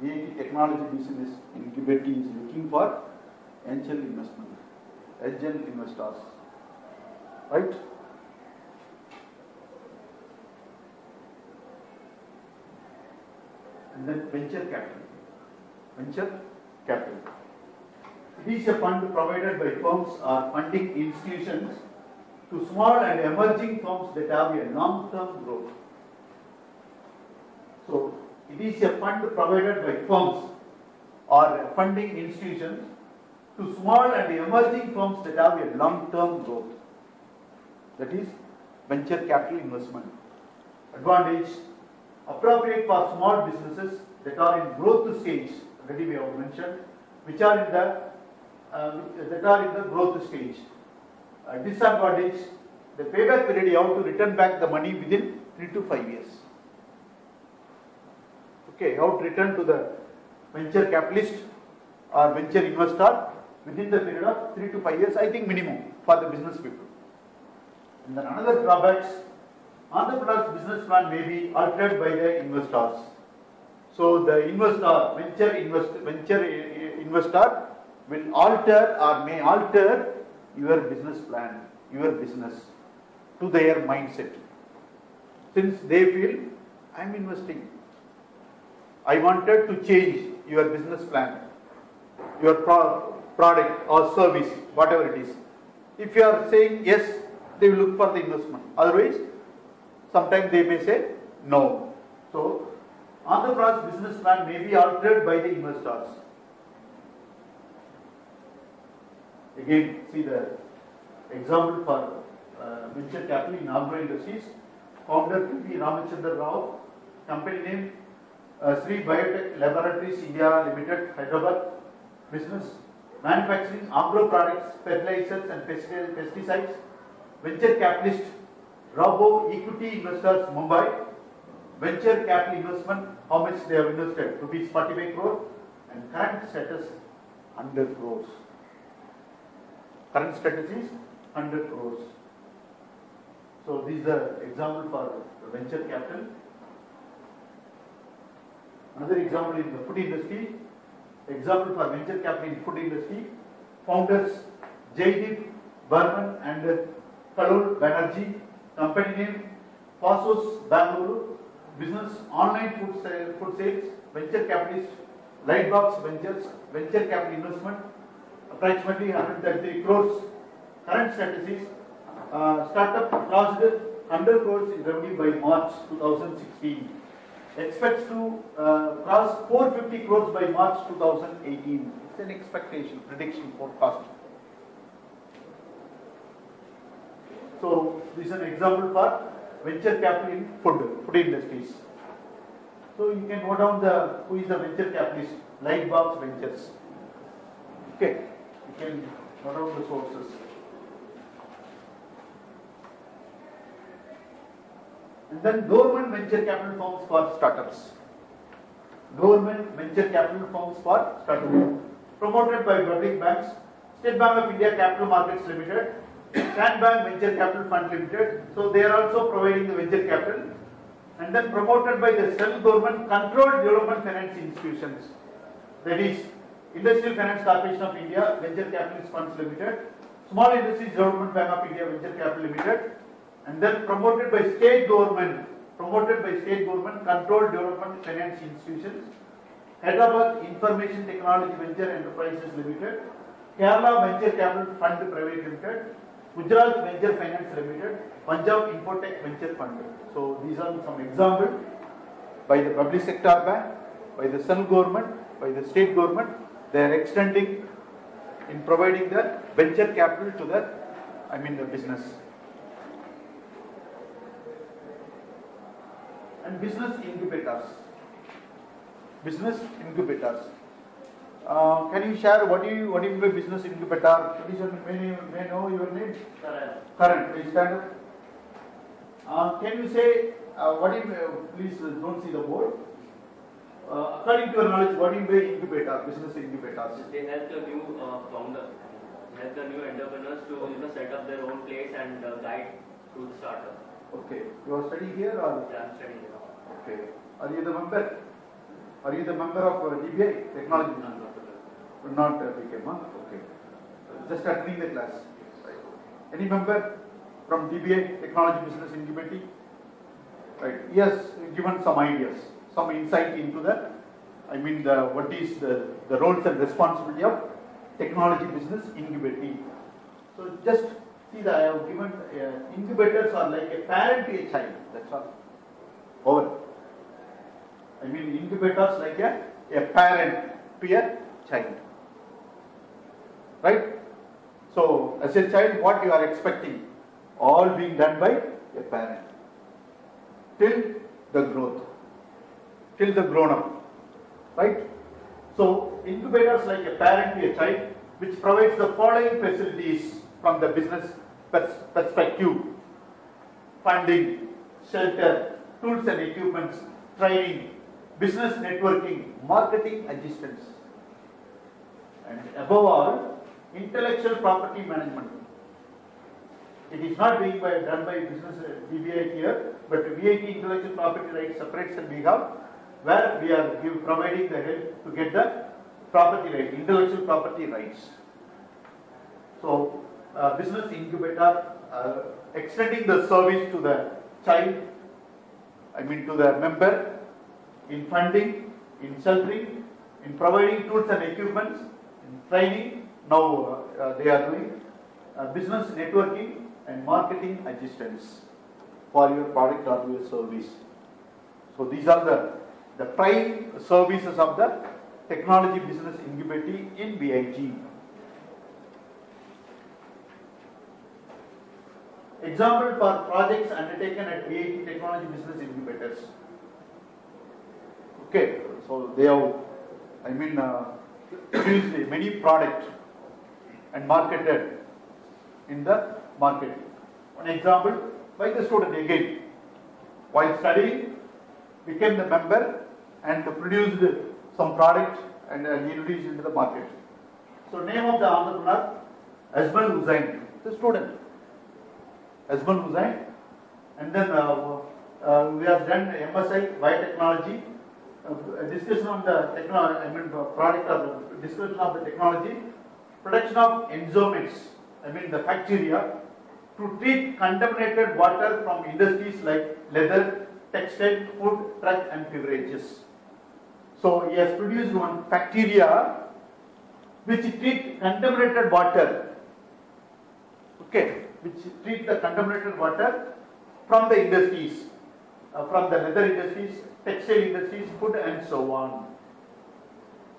VIT Technology Business Incubator is looking for angel investment, angel investors. Right? And then venture capital. Venture capital. It is a fund provided by firms or funding institutions to small and emerging firms that have a long-term growth. So, it is a fund provided by firms or funding institutions to small and emerging firms that have a long-term growth. That is venture capital investment. Advantage appropriate for small businesses that are in growth stage, already we have mentioned, which are in the uh, that are in the growth stage. Uh, disadvantage, the payback period you have to return back the money within three to five years. Okay, you have to return to the venture capitalist or venture investor within the period of three to five years, I think minimum for the business people. And then another drawbacks, Pradesh business plan may be altered by the investors. So the investor, venture invest, venture i- investor will alter or may alter your business plan, your business to their mindset. Since they feel, I am investing. I wanted to change your business plan, your pro- product or service, whatever it is. If you are saying yes, they will look for the investment. Otherwise, sometimes they may say no. So, Andhra Pradesh business plan may be altered by the investors. Again, see the example for uh, venture capital in agro industries. Founder P. Ramachandra Rao, company name uh, Sri Biotech Laboratories India Limited, Hyderabad. Business manufacturing agro products, fertilizers and pesticides. Venture capitalist Rabo Equity Investors Mumbai. Venture capital investment, how much they have invested? Rupees 45 crore and current status 100 crores. Current status is 100 crores. So this is the example for venture capital. Another example in the food industry, example for venture capital in food industry, founders Jaideep Barman and Kallol Banerjee, company name Faasos Bangalore, business online food food sales, venture capitalist, Lightbox Ventures, venture capital investment, approximately 133 crores. Current status is uh, startup crossed 100 crores in revenue by March 2016. expects to uh, cross 450 crores by March 2018. It's an expectation, prediction, forecast. So this is an example for venture capital in food, food industries. So you can go down the who is the venture capitalist, Lightbox Ventures. Okay, you can down the sources. And then government venture capital firms for startups. Government venture capital firms for startups. Promoted by public banks, State Bank of India Capital Markets Limited, Canbank Venture Capital Fund Limited. So they are also providing the venture capital. And then promoted by the central government controlled development finance institutions. That is Industrial Finance Corporation of India, Venture Capitalist Funds Limited, Small Industries Development Bank of India, Venture Capital Limited, and then promoted by state government, promoted by state government controlled development finance institutions, Hyderabad Information Technology Venture Enterprises Limited, Kerala Venture Capital Fund Private Limited, Gujarat Venture Finance Limited, Punjab Infotech Venture Fund. So these are some examples by the public sector bank, by the central government, by the state government, they are extending in providing the venture capital to the, I mean the business. And business incubators. Business incubators. Uh, can you share what you what do you mean by business incubator? Please, may, may know your name? Current, please stand up. Uh, can you say, uh, what do you, uh, please uh, don't see the board. Uh, according to your knowledge, what do you mean by incubator, business incubators? They help the new uh, founder, help the new entrepreneurs to you know set up their own place and uh, guide through the startup. Okay, you are studying here or? Yeah, I'm studying it. Okay. Are you the member? Are you the member of uh, TBI, technology? I'm not the Not uh, became, huh? Okay. Just attending the class. Any member from TBI, Technology Business Incubator? Right, has given some ideas, some insight into the, I mean, the, what is the, the roles and responsibility of technology business incubator. So just see that I have given, uh, incubators are like a parent to a child, that's all. Over. I mean, incubators like a, a parent to a child. Right? So, as a child, what you are expecting? All being done by a parent. Till the growth. Till the grown up. Right? So, incubators like a parent to a child, which provides the following facilities from the business perspective funding, shelter, tools and equipments, training, business networking, marketing assistance, and above all, intellectual property management. It is not being by, done by business uh, TBI here, but VIT intellectual property rights separates and we have, where we are give, providing the help to get the property right, intellectual property rights. So, uh, business incubator, uh, extending the service to the child, I mean to the member, in funding, in sheltering, in providing tools and equipments, in training, now uh, uh, they are doing uh, business networking and marketing assistance for your product or your service. So these are the, the prime services of the technology business incubator in BIG. Example for projects undertaken at VIT Technology Business Incubators. Okay, so they have, I mean, uh, produced many products and marketed in the market. One example, by the student again, while studying, became the member and produced some product and uh, introduced into the market. So name of the entrepreneur, Azman Hussain, the student. Azman Hussain. And then uh, uh, we have done MSI biotechnology, uh, discussion on the technology, I mean product or the discussion of the technology, production of enzymes, I mean the bacteria, to treat contaminated water from industries like leather, textile, food, truck and beverages. So he has produced one bacteria which treat contaminated water. Okay, which treat the contaminated water from the industries. uh, from the leather industries, textile industries, food and so on.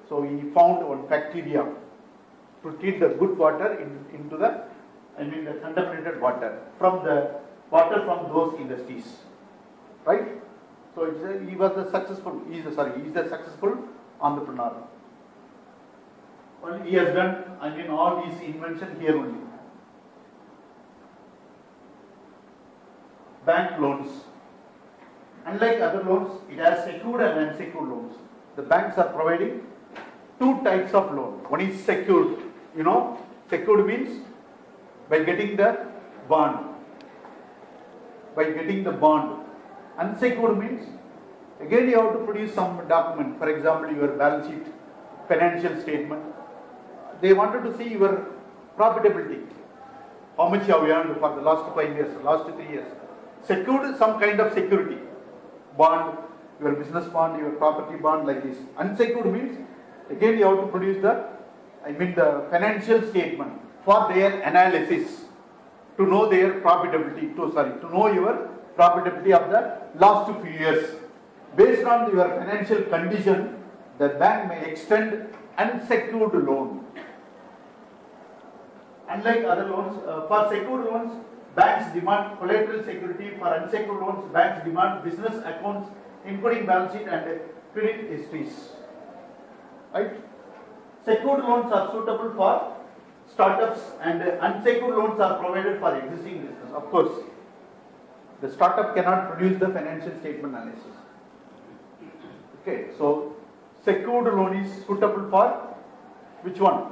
So he found one bacteria to treat the good water in, into the, I mean the contaminated water from the water from those industries, right? So a, he was a successful, he is a, sorry, he is a successful entrepreneur. Well, he has done, I mean, all these invention here only. Bank loans. Unlike other loans, it has secured and unsecured loans. The banks are providing two types of loan. One is secured. You know, secured means by getting the bond. By getting the bond. Unsecured means again you have to produce some document. For example, your balance sheet, financial statement. They wanted to see your profitability. How much you have earned for the last five years, last three years. Secured some kind of security. Bond, your business bond, your property bond like this. Unsecured means again you have to produce the, I mean the financial statement for their analysis to know their profitability, to sorry, to know your profitability of the last few years. Based on your financial condition, the bank may extend unsecured loan. Unlike other loans, uh, for secured loans, banks demand collateral security. For unsecured loans, banks demand business accounts, including balance sheet and credit histories. Right? Secured loans are suitable for startups and unsecured loans are provided for existing business. Of course, the startup cannot produce the financial statement analysis. Okay, so secured loan is suitable for which one?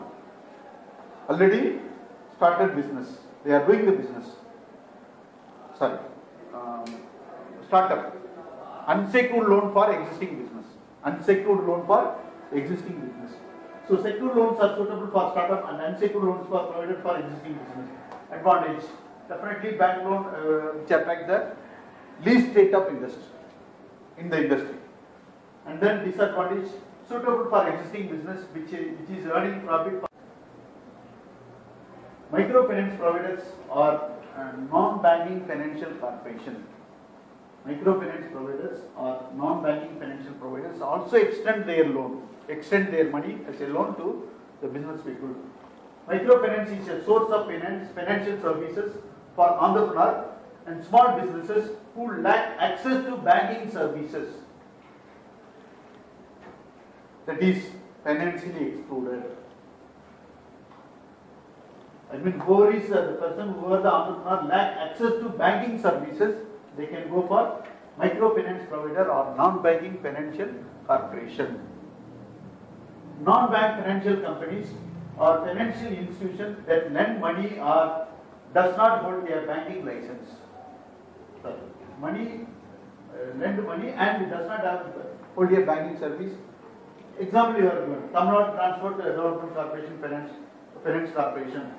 Already started business. They are doing the business. Sorry, um, startup. Unsecured loan for existing business. Unsecured loan for existing business. So secured loans are suitable for startup and unsecured loans are provided for existing business. Advantage. Definitely bank loan uh, which attract the least state of industry in the industry. And then disadvantage suitable for existing business which, which is earning profit. Microfinance providers are uh, non-banking financial corporation. Microfinance providers or non-banking financial providers also extend their loan, extend their money as a loan to the business people. Microfinance is a source of finance, financial services for entrepreneurs and small businesses who lack access to banking services. That is financially excluded. I mean, whoever is uh, the person, whoever the entrepreneur lack access to banking services, they can go for microfinance provider or non-banking financial corporation. Non-bank financial companies or financial institutions that lend money or does not hold a banking license. Money, uh, lend money and does not have hold a banking service. Example you are given, Tamil Transport Development Corporation Finance, Finance Corporation.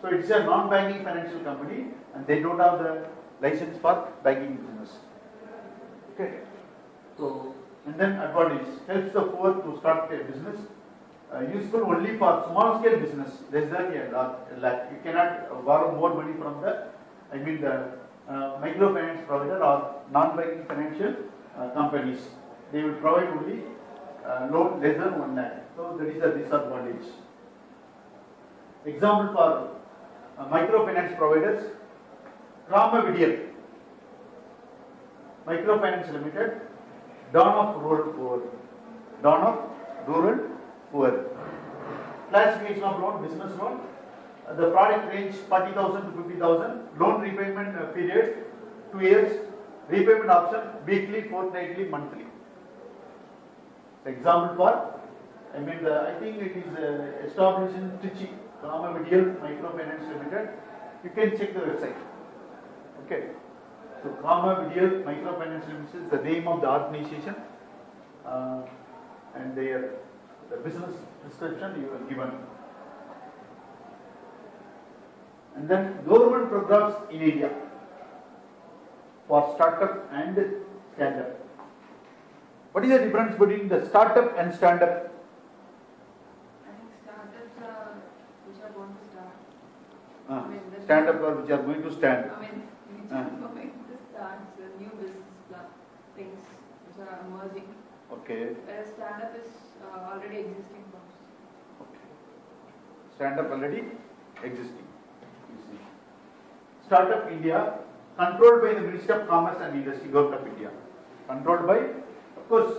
So it's a non-banking financial company and they don't have the license for banking business. Okay. So, and then advantage, helps the poor to start their business. Uh, useful only for small scale business, less than a lakh. You cannot uh, borrow more money from the, I mean the uh, microfinance provider or non-banking financial uh, companies. They will provide only uh, loan less than one lakh. So that is a disadvantage. Example for uh, microfinance providers, Grama Vidiyal, Microfinance Limited, Dawn of Rural Poor, Dawn of Rural Poor. Classification of loan, business loan, uh, the product range 40,000 to 50,000, loan repayment uh, period 2 years, repayment option weekly, fortnightly, monthly. Example for, I mean, the, I think it is uh, established in Trichy, Grama Vidiyal Microfinance Limited. You can check the website. Okay. So Grama Vidiyal Microfinance Limited is the name of the organization uh, and their the business description you are given. And then government programs in India for startup and stand-up. What is the difference between the startup and stand-up? I think startups are, which are going to start. Uh, I mean, stand-up or which are going to stand. I mean, which Ah. are going to start, so new business uh, things which are emerging, Okay. whereas startup is uh, already existing. Okay. Stand-up already existing. You see. Startup India, controlled by the Ministry of Commerce and Industry, Government of India. Controlled by, of course,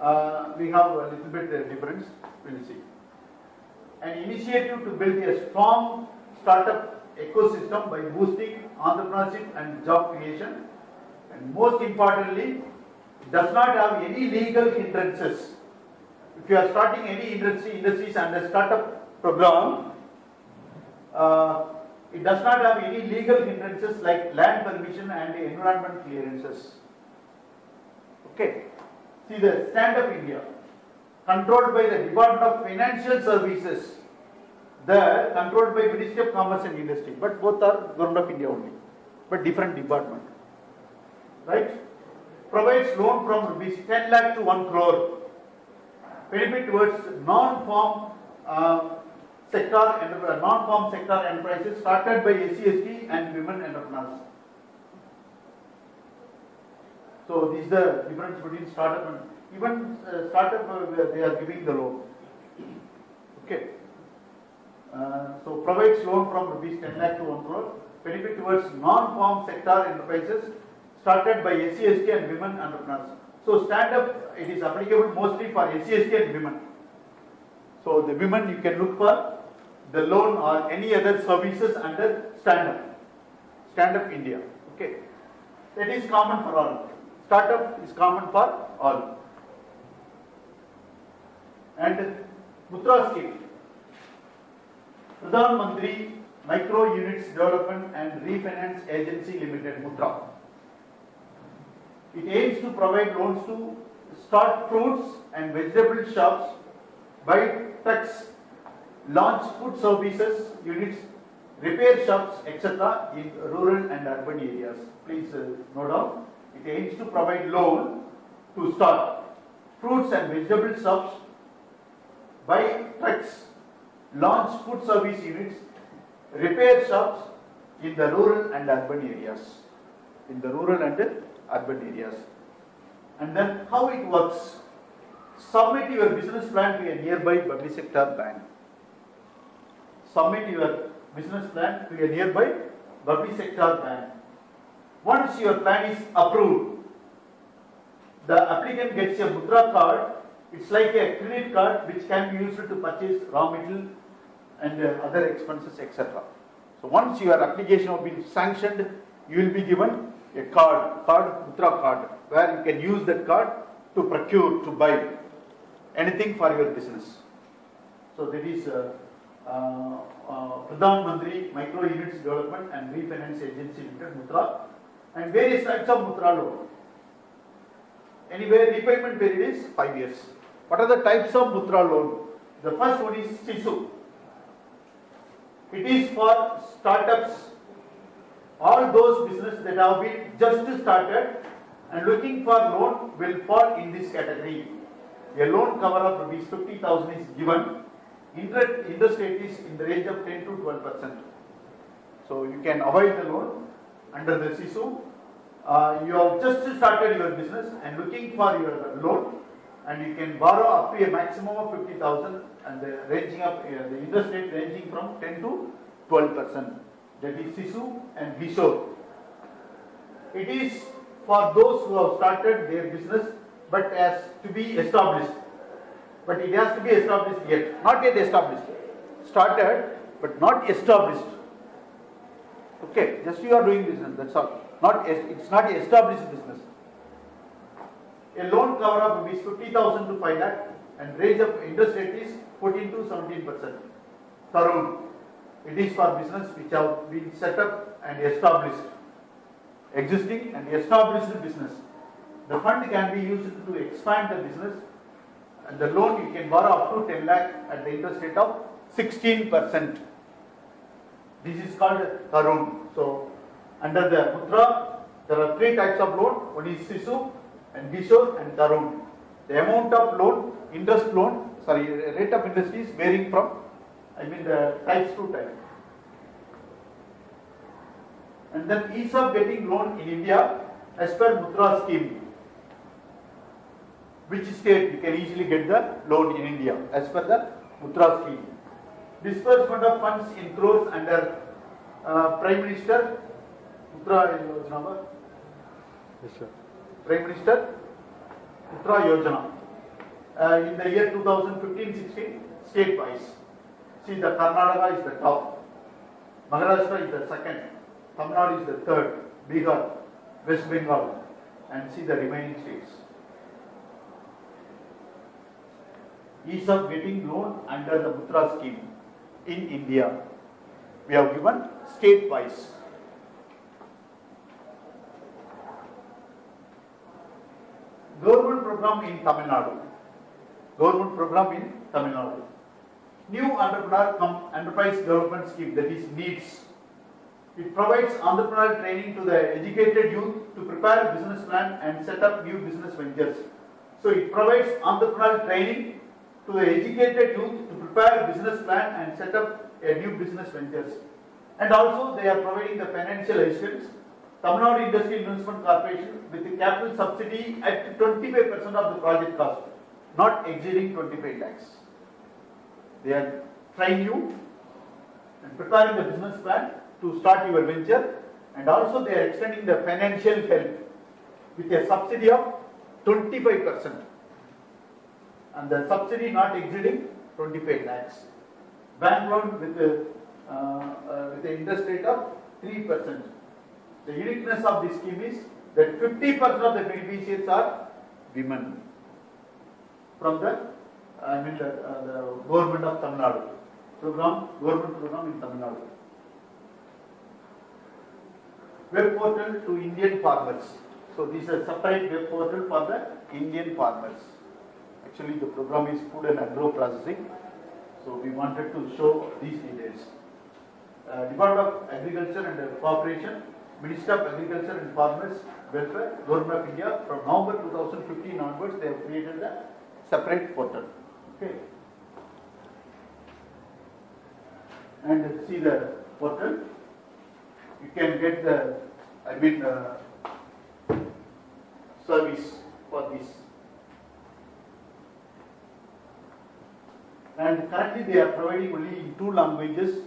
uh, we have a little bit uh, difference, we'll see. An initiative to build a strong startup ecosystem by boosting entrepreneurship and job creation. And most importantly, does not have any legal hindrances if you are starting any industry, industries under startup program, uh, it does not have any legal hindrances like land permission and environment clearances. Okay. See the Stand Up India, controlled by the Department of Financial Services, there controlled by Ministry of Commerce and Industry, but both are Government of India only, but different department. Right? Provides loan from rupees 10 lakh to 1 crore benefit towards non-farm uh, sector uh, non-farm sector enterprises started by SCST and women entrepreneurs. So this is the difference between startup and even uh, startup uh, they are giving the loan. Okay. Uh, so provides loan from rupees 10 lakh to 1 crore. Benefit towards non-farm sector enterprises started by SCST and women entrepreneurs. So stand up, it is applicable mostly for SCST and women. So the women you can look for the loan or any other services under stand up. Stand up India. Okay. That is common for all. Startup is common for all. And Mudra scheme. Pradhan Mantri Micro Units Development and Refinance Agency Limited Mudra. It aims to provide loans to start fruits and vegetable shops, buy trucks, launch food services units, repair shops, etc. in rural and urban areas. Please uh, note down. It aims to provide loan to start fruits and vegetable shops, buy trucks, launch food service units, repair shops in the rural and urban areas. In the rural and urban areas. And then how it works. Submit your business plan to a nearby public sector bank. Submit your business plan to a nearby public sector bank. Once your plan is approved, the applicant gets a Mudra card. It's like a credit card which can be used to purchase raw material and uh, other expenses, etc. So once your application has been sanctioned, you will be given a card, card, Mudra card, where you can use that card to procure, to buy anything for your business. So that is uh, uh, uh, Pradhan Mantri Micro Units Development and Refinance Agency Limited Mudra and various types of Mudra loan. Anyway, repayment period is 5 years. What are the types of Mudra loan? The first one is SISU. It is for startups, all those businesses that have been just started and looking for loan will fall in this category. A loan cover of rupees 50,000 is given. Interest, interest rate is in the range of 10 to 12 percent. So you can avoid the loan under the SISU. Uh, you have just started your business and looking for your loan and you can borrow up to a maximum of 50,000 and the ranging uh, the interest rate ranging from 10 to 12 percent. That is SISU and VISO. It is for those who have started their business but has to be established. But it has to be established yet, not yet established. Started but not established. Okay, just you are doing business, that's all. Not it's not established business. A loan cover of rupees 50,000 to 5 lakh and range of interest rate is 14 to 17 percent. Tarun, it is for business which have been set up and established, existing and established business. The fund can be used to expand the business and the loan you can borrow up to 10 lakh at the interest rate of 16 percent. This is called Tarun. So, under the Mudra, there are three types of loan. One is Sisu and Kishore and Tarun. The amount of loan, interest loan, sorry, rate of interest is varying from, I mean the types to type. And then ease of getting loan in India, as per Mudra scheme. Which state you can easily get the loan in India as per the Mudra scheme. Disbursement of funds in crores under uh, Prime Minister Mudra Yojana. Yes, sir. Prime Minister Mudra Yojana. Uh, in the year 2015-16, state wise. See the Karnataka is the top, Maharashtra is the second, Tamil Nadu is the third, Bihar, West Bengal, and see the remaining states. Ease of getting loan under the Mudra scheme in India. We have given state wise. Government program in Tamil Nadu. Government program in Tamil Nadu. New entrepreneur enterprise development scheme that is NEEDS. It provides entrepreneurial training to the educated youth to prepare business plan and set up new business ventures. So it provides entrepreneurial training to the educated youth to prepare a business plan and set up a new business ventures. And also they are providing the financial assistance. Tamil Nadu Industrial Investment Corporation with the capital subsidy at 25% of the project cost, not exceeding 25 lakhs. They are trying you and preparing the business plan to start your venture and also they are extending the financial help with a subsidy of 25% and the subsidy not exceeding 25 lakhs. Bank loan with a, uh, uh, with an interest rate of 3%. The uniqueness of this scheme is that 50% of the beneficiaries are women from the, I mean, the, uh, the government of Tamil Nadu. Program, government program in Tamil Nadu. Web portal to Indian farmers. So this is a separate web portal for the Indian farmers. Actually, the program is food and agro processing. So we wanted to show these details. Uh, Department of Agriculture and Cooperation, Minister of Agriculture and Farmers Welfare, Government of India, from November 2015 onwards, they have created a separate portal. And see the portal. You can get the, I mean, uh, service for this. And currently they are providing only in two languages,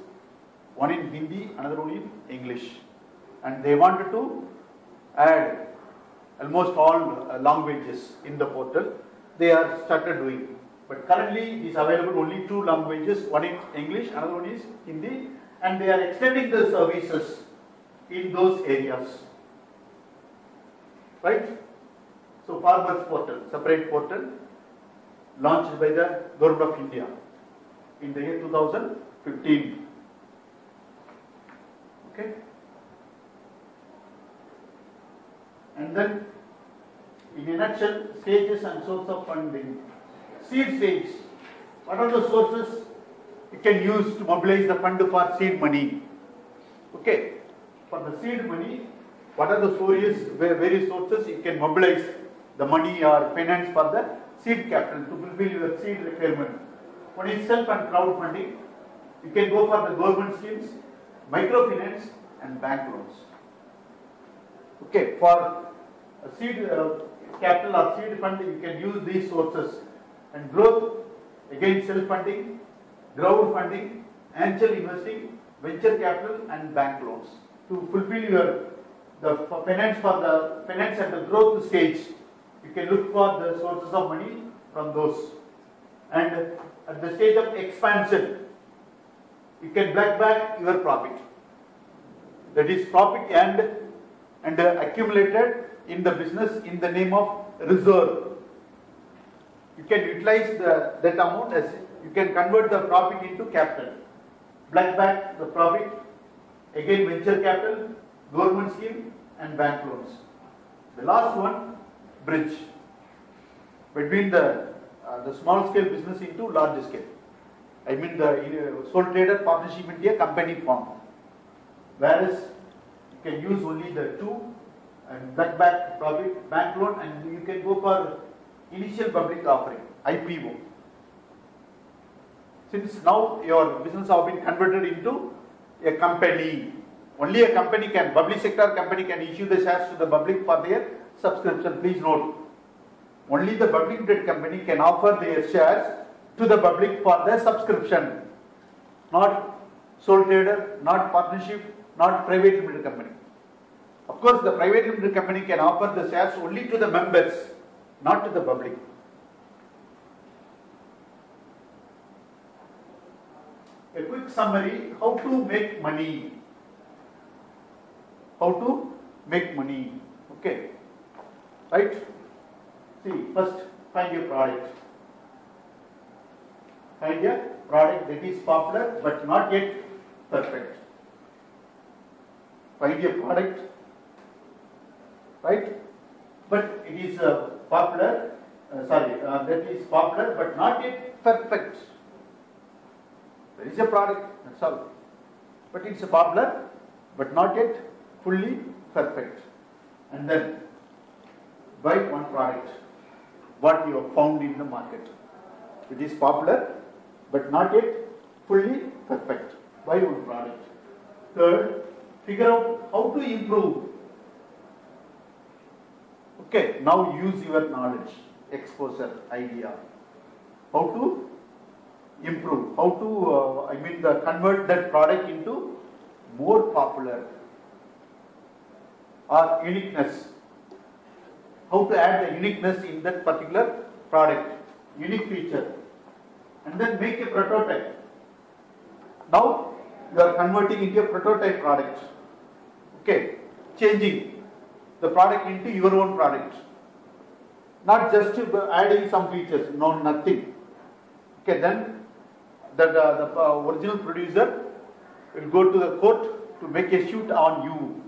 one in Hindi, another one in English. And they wanted to add almost all uh, languages in the portal. They are started doing. But currently it is available only two languages, one is English, another one is Hindi. And they are extending the services in those areas. Right? So farmers portal, separate portal, launched by the Government of India in the year 2015. Okay? And then, in a nutshell, stages and source of funding. Seed stage. What are the sources you can use to mobilize the fund for seed money? Okay. For the seed money, what are the sources, various sources you can mobilize the money or finance for the seed capital to fulfill your seed requirement. One is self and crowd funding. You can go for the government schemes, microfinance and bank loans. Okay, for seed uh, capital or seed fund, you can use these sources. And growth, again self funding, crowd funding, angel investing, venture capital and bank loans to fulfill your the finance for the finance at the growth stage. You can look for the sources of money from those. And at the stage of expansion, you can black back your profit. That is profit and and accumulated in the business in the name of reserve. You can utilize the, that amount as you can convert the profit into capital. Black back the profit, again venture capital, government scheme and bank loans. The last one, bridge between the uh, the small scale business into large scale. I mean the uh, sole trader partnership into a company form. Whereas you can use only the two and back back profit bank loan and you can go for initial public offering IPO. Since now your business have been converted into a company, Only a company can, public sector company can issue the shares to the public for their subscription, please note. Only the public limited company can offer their shares to the public for their subscription. Not sole trader, not partnership, not private limited company. Of course, the private limited company can offer the shares only to the members, not to the public. A quick summary, how to make money. How to make money, okay? Right? See, first find your product. Find a product that is popular but not yet perfect. Find a product, right? But it is uh, popular, uh, sorry, uh, that is popular but not yet perfect. There is a product, that's all. But it's popular but not yet fully perfect. And then buy one product, what you have found in the market. It is popular but not yet fully perfect. Buy one product. Third, figure out how to improve. Okay, now use your knowledge, exposure, idea. How to improve, how to, uh, I mean, the convert that product into more popular or uniqueness. How to add the uniqueness in that particular product, unique feature, and then make a prototype. Now you are converting into a prototype product. Okay, changing the product into your own product. Not just adding some features, no, nothing. Okay, then that uh, the uh, original producer will go to the court to make a shoot on you.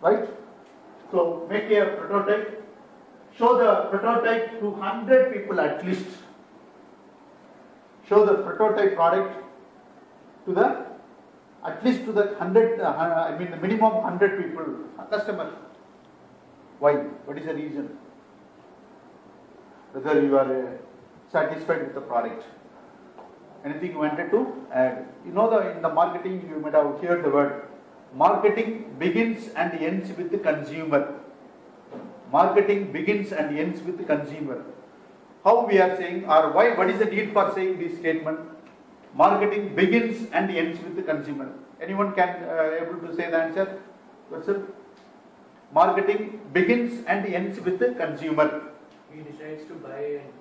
Right? So make a prototype, show the prototype to 100 people at least. Show the prototype product to the at least to the 100, uh, I mean the minimum 100 people, a customer. Why? What is the reason? Whether you are uh, satisfied with the product. Anything you wanted to add? You know the in the marketing you might have heard the word marketing begins and ends with the consumer. Marketing begins and ends with the consumer. How we are saying or why what is the need for saying this statement? Marketing begins and ends with the consumer. Anyone can uh, able to say the answer? What's it? Marketing begins and ends with the consumer. He decides to buy and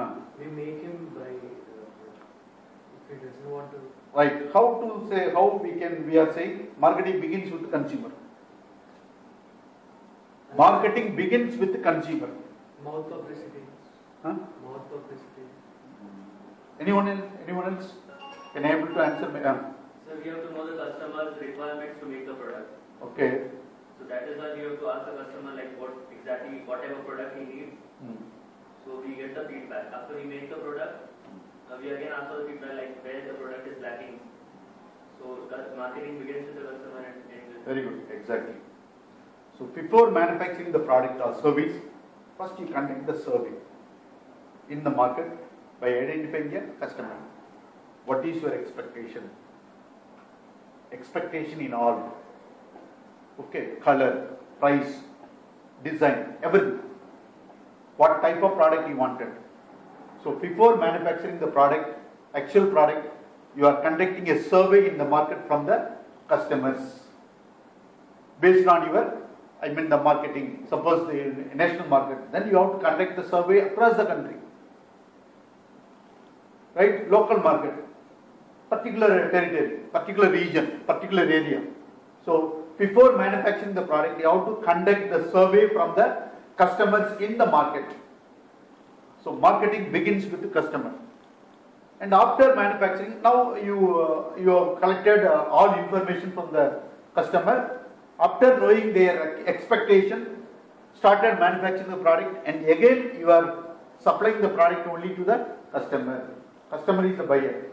Uh, we make him buy uh, if he doesn't want to. right. How to say how we can we are saying marketing begins with the consumer. Marketing begins with the consumer. Mouth publicity. Huh? Mouth publicity. Anyone else? Anyone else can able to answer? me? Uh, So we have to know the customer's requirements to make the product. okay. So that is why we have to ask the customer like what exactly, whatever product he needs. Hmm. So we get the feedback. After we make the product, uh, we again ask for the feedback like where the product is lacking. So marketing begins with the customer and ends with. Very good. Exactly. So before manufacturing the product or service, first you conduct the survey in the market by identifying a customer. What is your expectation? Expectation in all. Okay, color, price, design, everything. What type of product you wanted. So before manufacturing the product, actual product, you are conducting a survey in the market from the customers based on your, I mean the marketing, suppose the national market, then you have to conduct the survey across the country. Right? Local market, particular territory, particular region, particular area. So before manufacturing the product, you have to conduct the survey from the customers in the market. So marketing begins with the customer. And after manufacturing, now you, uh, you have collected uh, all information from the customer. After knowing their expectation, started manufacturing the product and again you are supplying the product only to the customer. Customer is the buyer.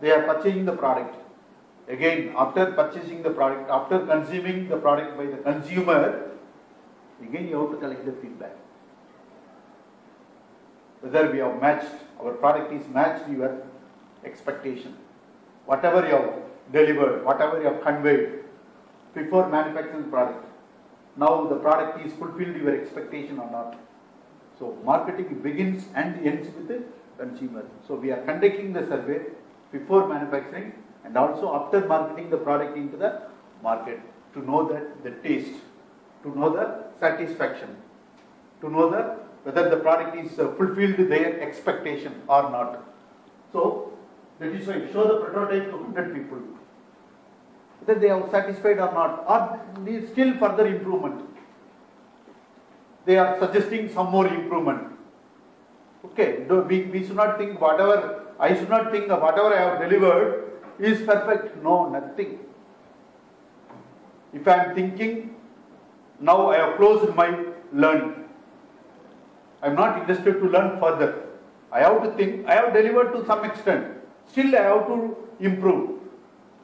They are purchasing the product. Again, after purchasing the product, after consuming the product by the consumer, again you have to collect the feedback. Whether we have matched, our product is matched your expectation. whatever you have delivered, whatever you have conveyed before manufacturing the product. Now the product is fulfilled your expectation or not. So marketing begins and ends with consumer. So we are conducting the survey before manufacturing and also after marketing the product into the market to know that the taste, to know the satisfaction, to know the whether the product is uh, fulfilled their expectation or not. So that is why show the prototype to 100 people whether they are satisfied or not, or need still further improvement. They are suggesting some more improvement. Okay, we, we should not think whatever, I should not think of whatever I have delivered is perfect. No, nothing. If I am thinking, now I have closed my learning. I am not interested to learn further. I have to think, I have delivered to some extent. Still I have to improve.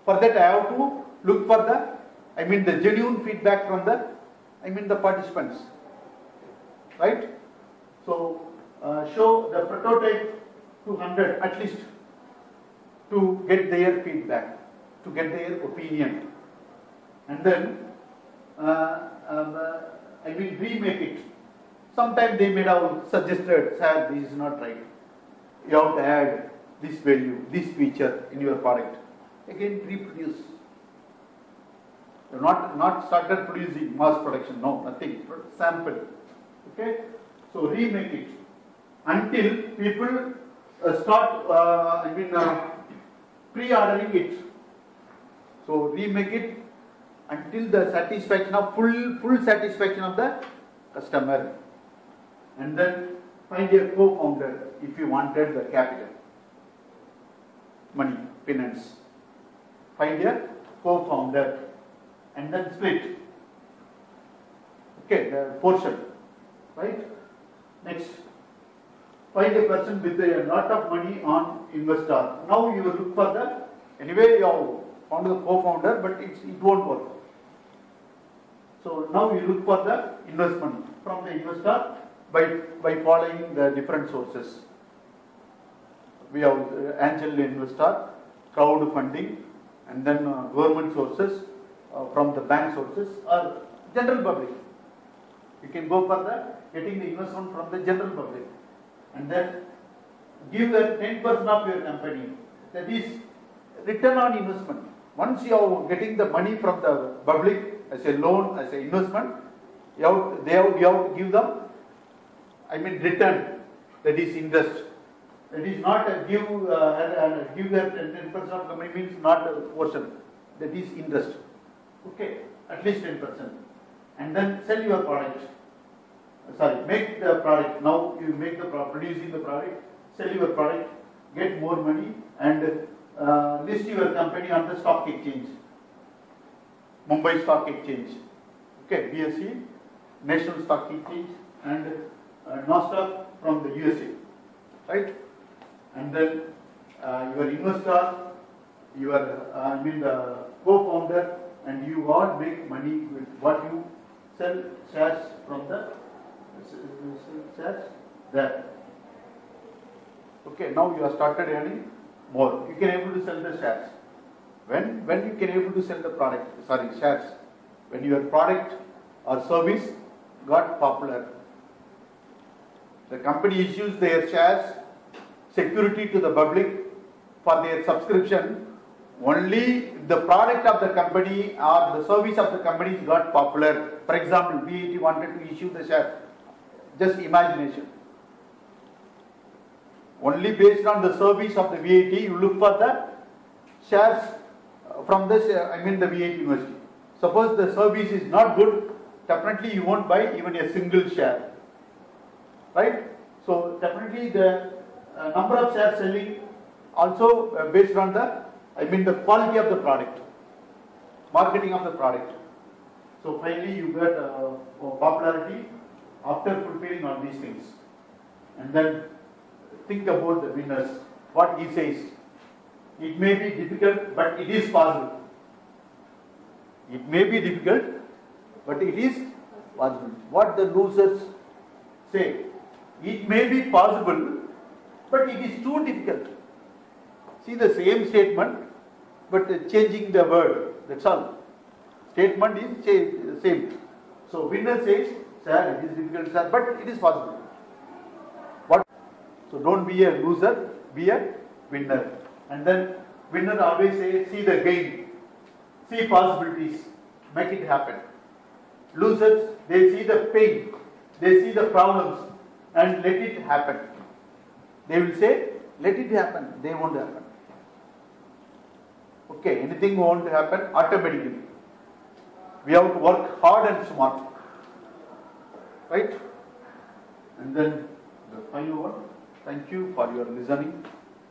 For that I have to look for the, I mean the genuine feedback from the, I mean the participants. Right? So, show the prototype to 100 at least to get their feedback, to get their opinion. And then, uh, um, uh, I will remake it. Sometimes they may have suggested, sir, this is not right. You have to add this value, this feature in your product. Again, reproduce. Not, not started producing mass production, no, nothing. Sample. Okay? So remake it until people uh, start, uh, I mean, uh, pre-ordering it. So remake it until the satisfaction of full, full satisfaction of the customer. And then find a co-founder if you wanted the capital, money, finance. Find a co-founder and then split. Okay, the portion, right? Next, find a person with a lot of money on investor. Now you look for the, anyway you have found the co-founder, but it won't work. So now you look for the investment from the investor by, by following the different sources. We have uh, angel investor, crowdfunding, and then uh, government sources uh, from the bank sources or general public. You can go for the getting the investment from the general public and then give the 10% of your company. That is return on investment. Once you are getting the money from the public as a loan, as an investment, you have, they have, you have to give them, I mean return, that is interest. That is not a give, uh, uh, give the 10% of company means not a portion, that is interest. Okay, at least 10%. And then sell your product. Sorry, make the product. Now you make the product, producing the product, sell your product, get more money, and uh, list your company on the stock exchange. Mumbai Stock Exchange. Okay, BSE, National Stock Exchange, and uh, Nasdaq from the USA. Right? And then uh, your investor, your, uh, I mean the co-founder, and you all make money with what you sell shares from the there. Okay, now you have started earning more. You can able to sell the shares. When when you can able to sell the product, sorry, shares, when your product or service got popular. The company issues their shares security to the public for their subscription only the product of the company or the service of the company got popular. For example, VIT wanted to issue the share. Just imagination. Only based on the service of the VIT, you look for the shares from this, uh, I mean the VIT university. Suppose the service is not good, definitely you won't buy even a single share. Right? So definitely the uh, number of shares selling also uh, based on the, I mean the quality of the product, marketing of the product. So finally you get uh, popularity after fulfilling all these things. And then think about the winners, what he says. It may be difficult, but it is possible. It may be difficult, but it is possible. What the losers say, it may be possible, but it is too difficult. See the same statement, but changing the word, that's all. Statement is same. So winner says, sir, it is difficult, sir, but it is possible. What? So don't be a loser, be a winner. And then winner always say, see the gain, see possibilities, make it happen. Losers, they see the pain, they see the problems, and let it happen. They will say, let it happen, they won't happen. Okay, anything won't happen automatically. We have to work hard and smart. Right? And then the final one, thank you for your listening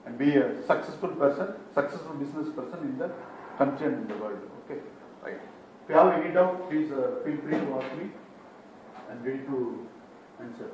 and be a successful person, successful business person in the country and in the world. Okay? Right. If you have any doubt, please uh, feel free to ask me. I'm ready to answer.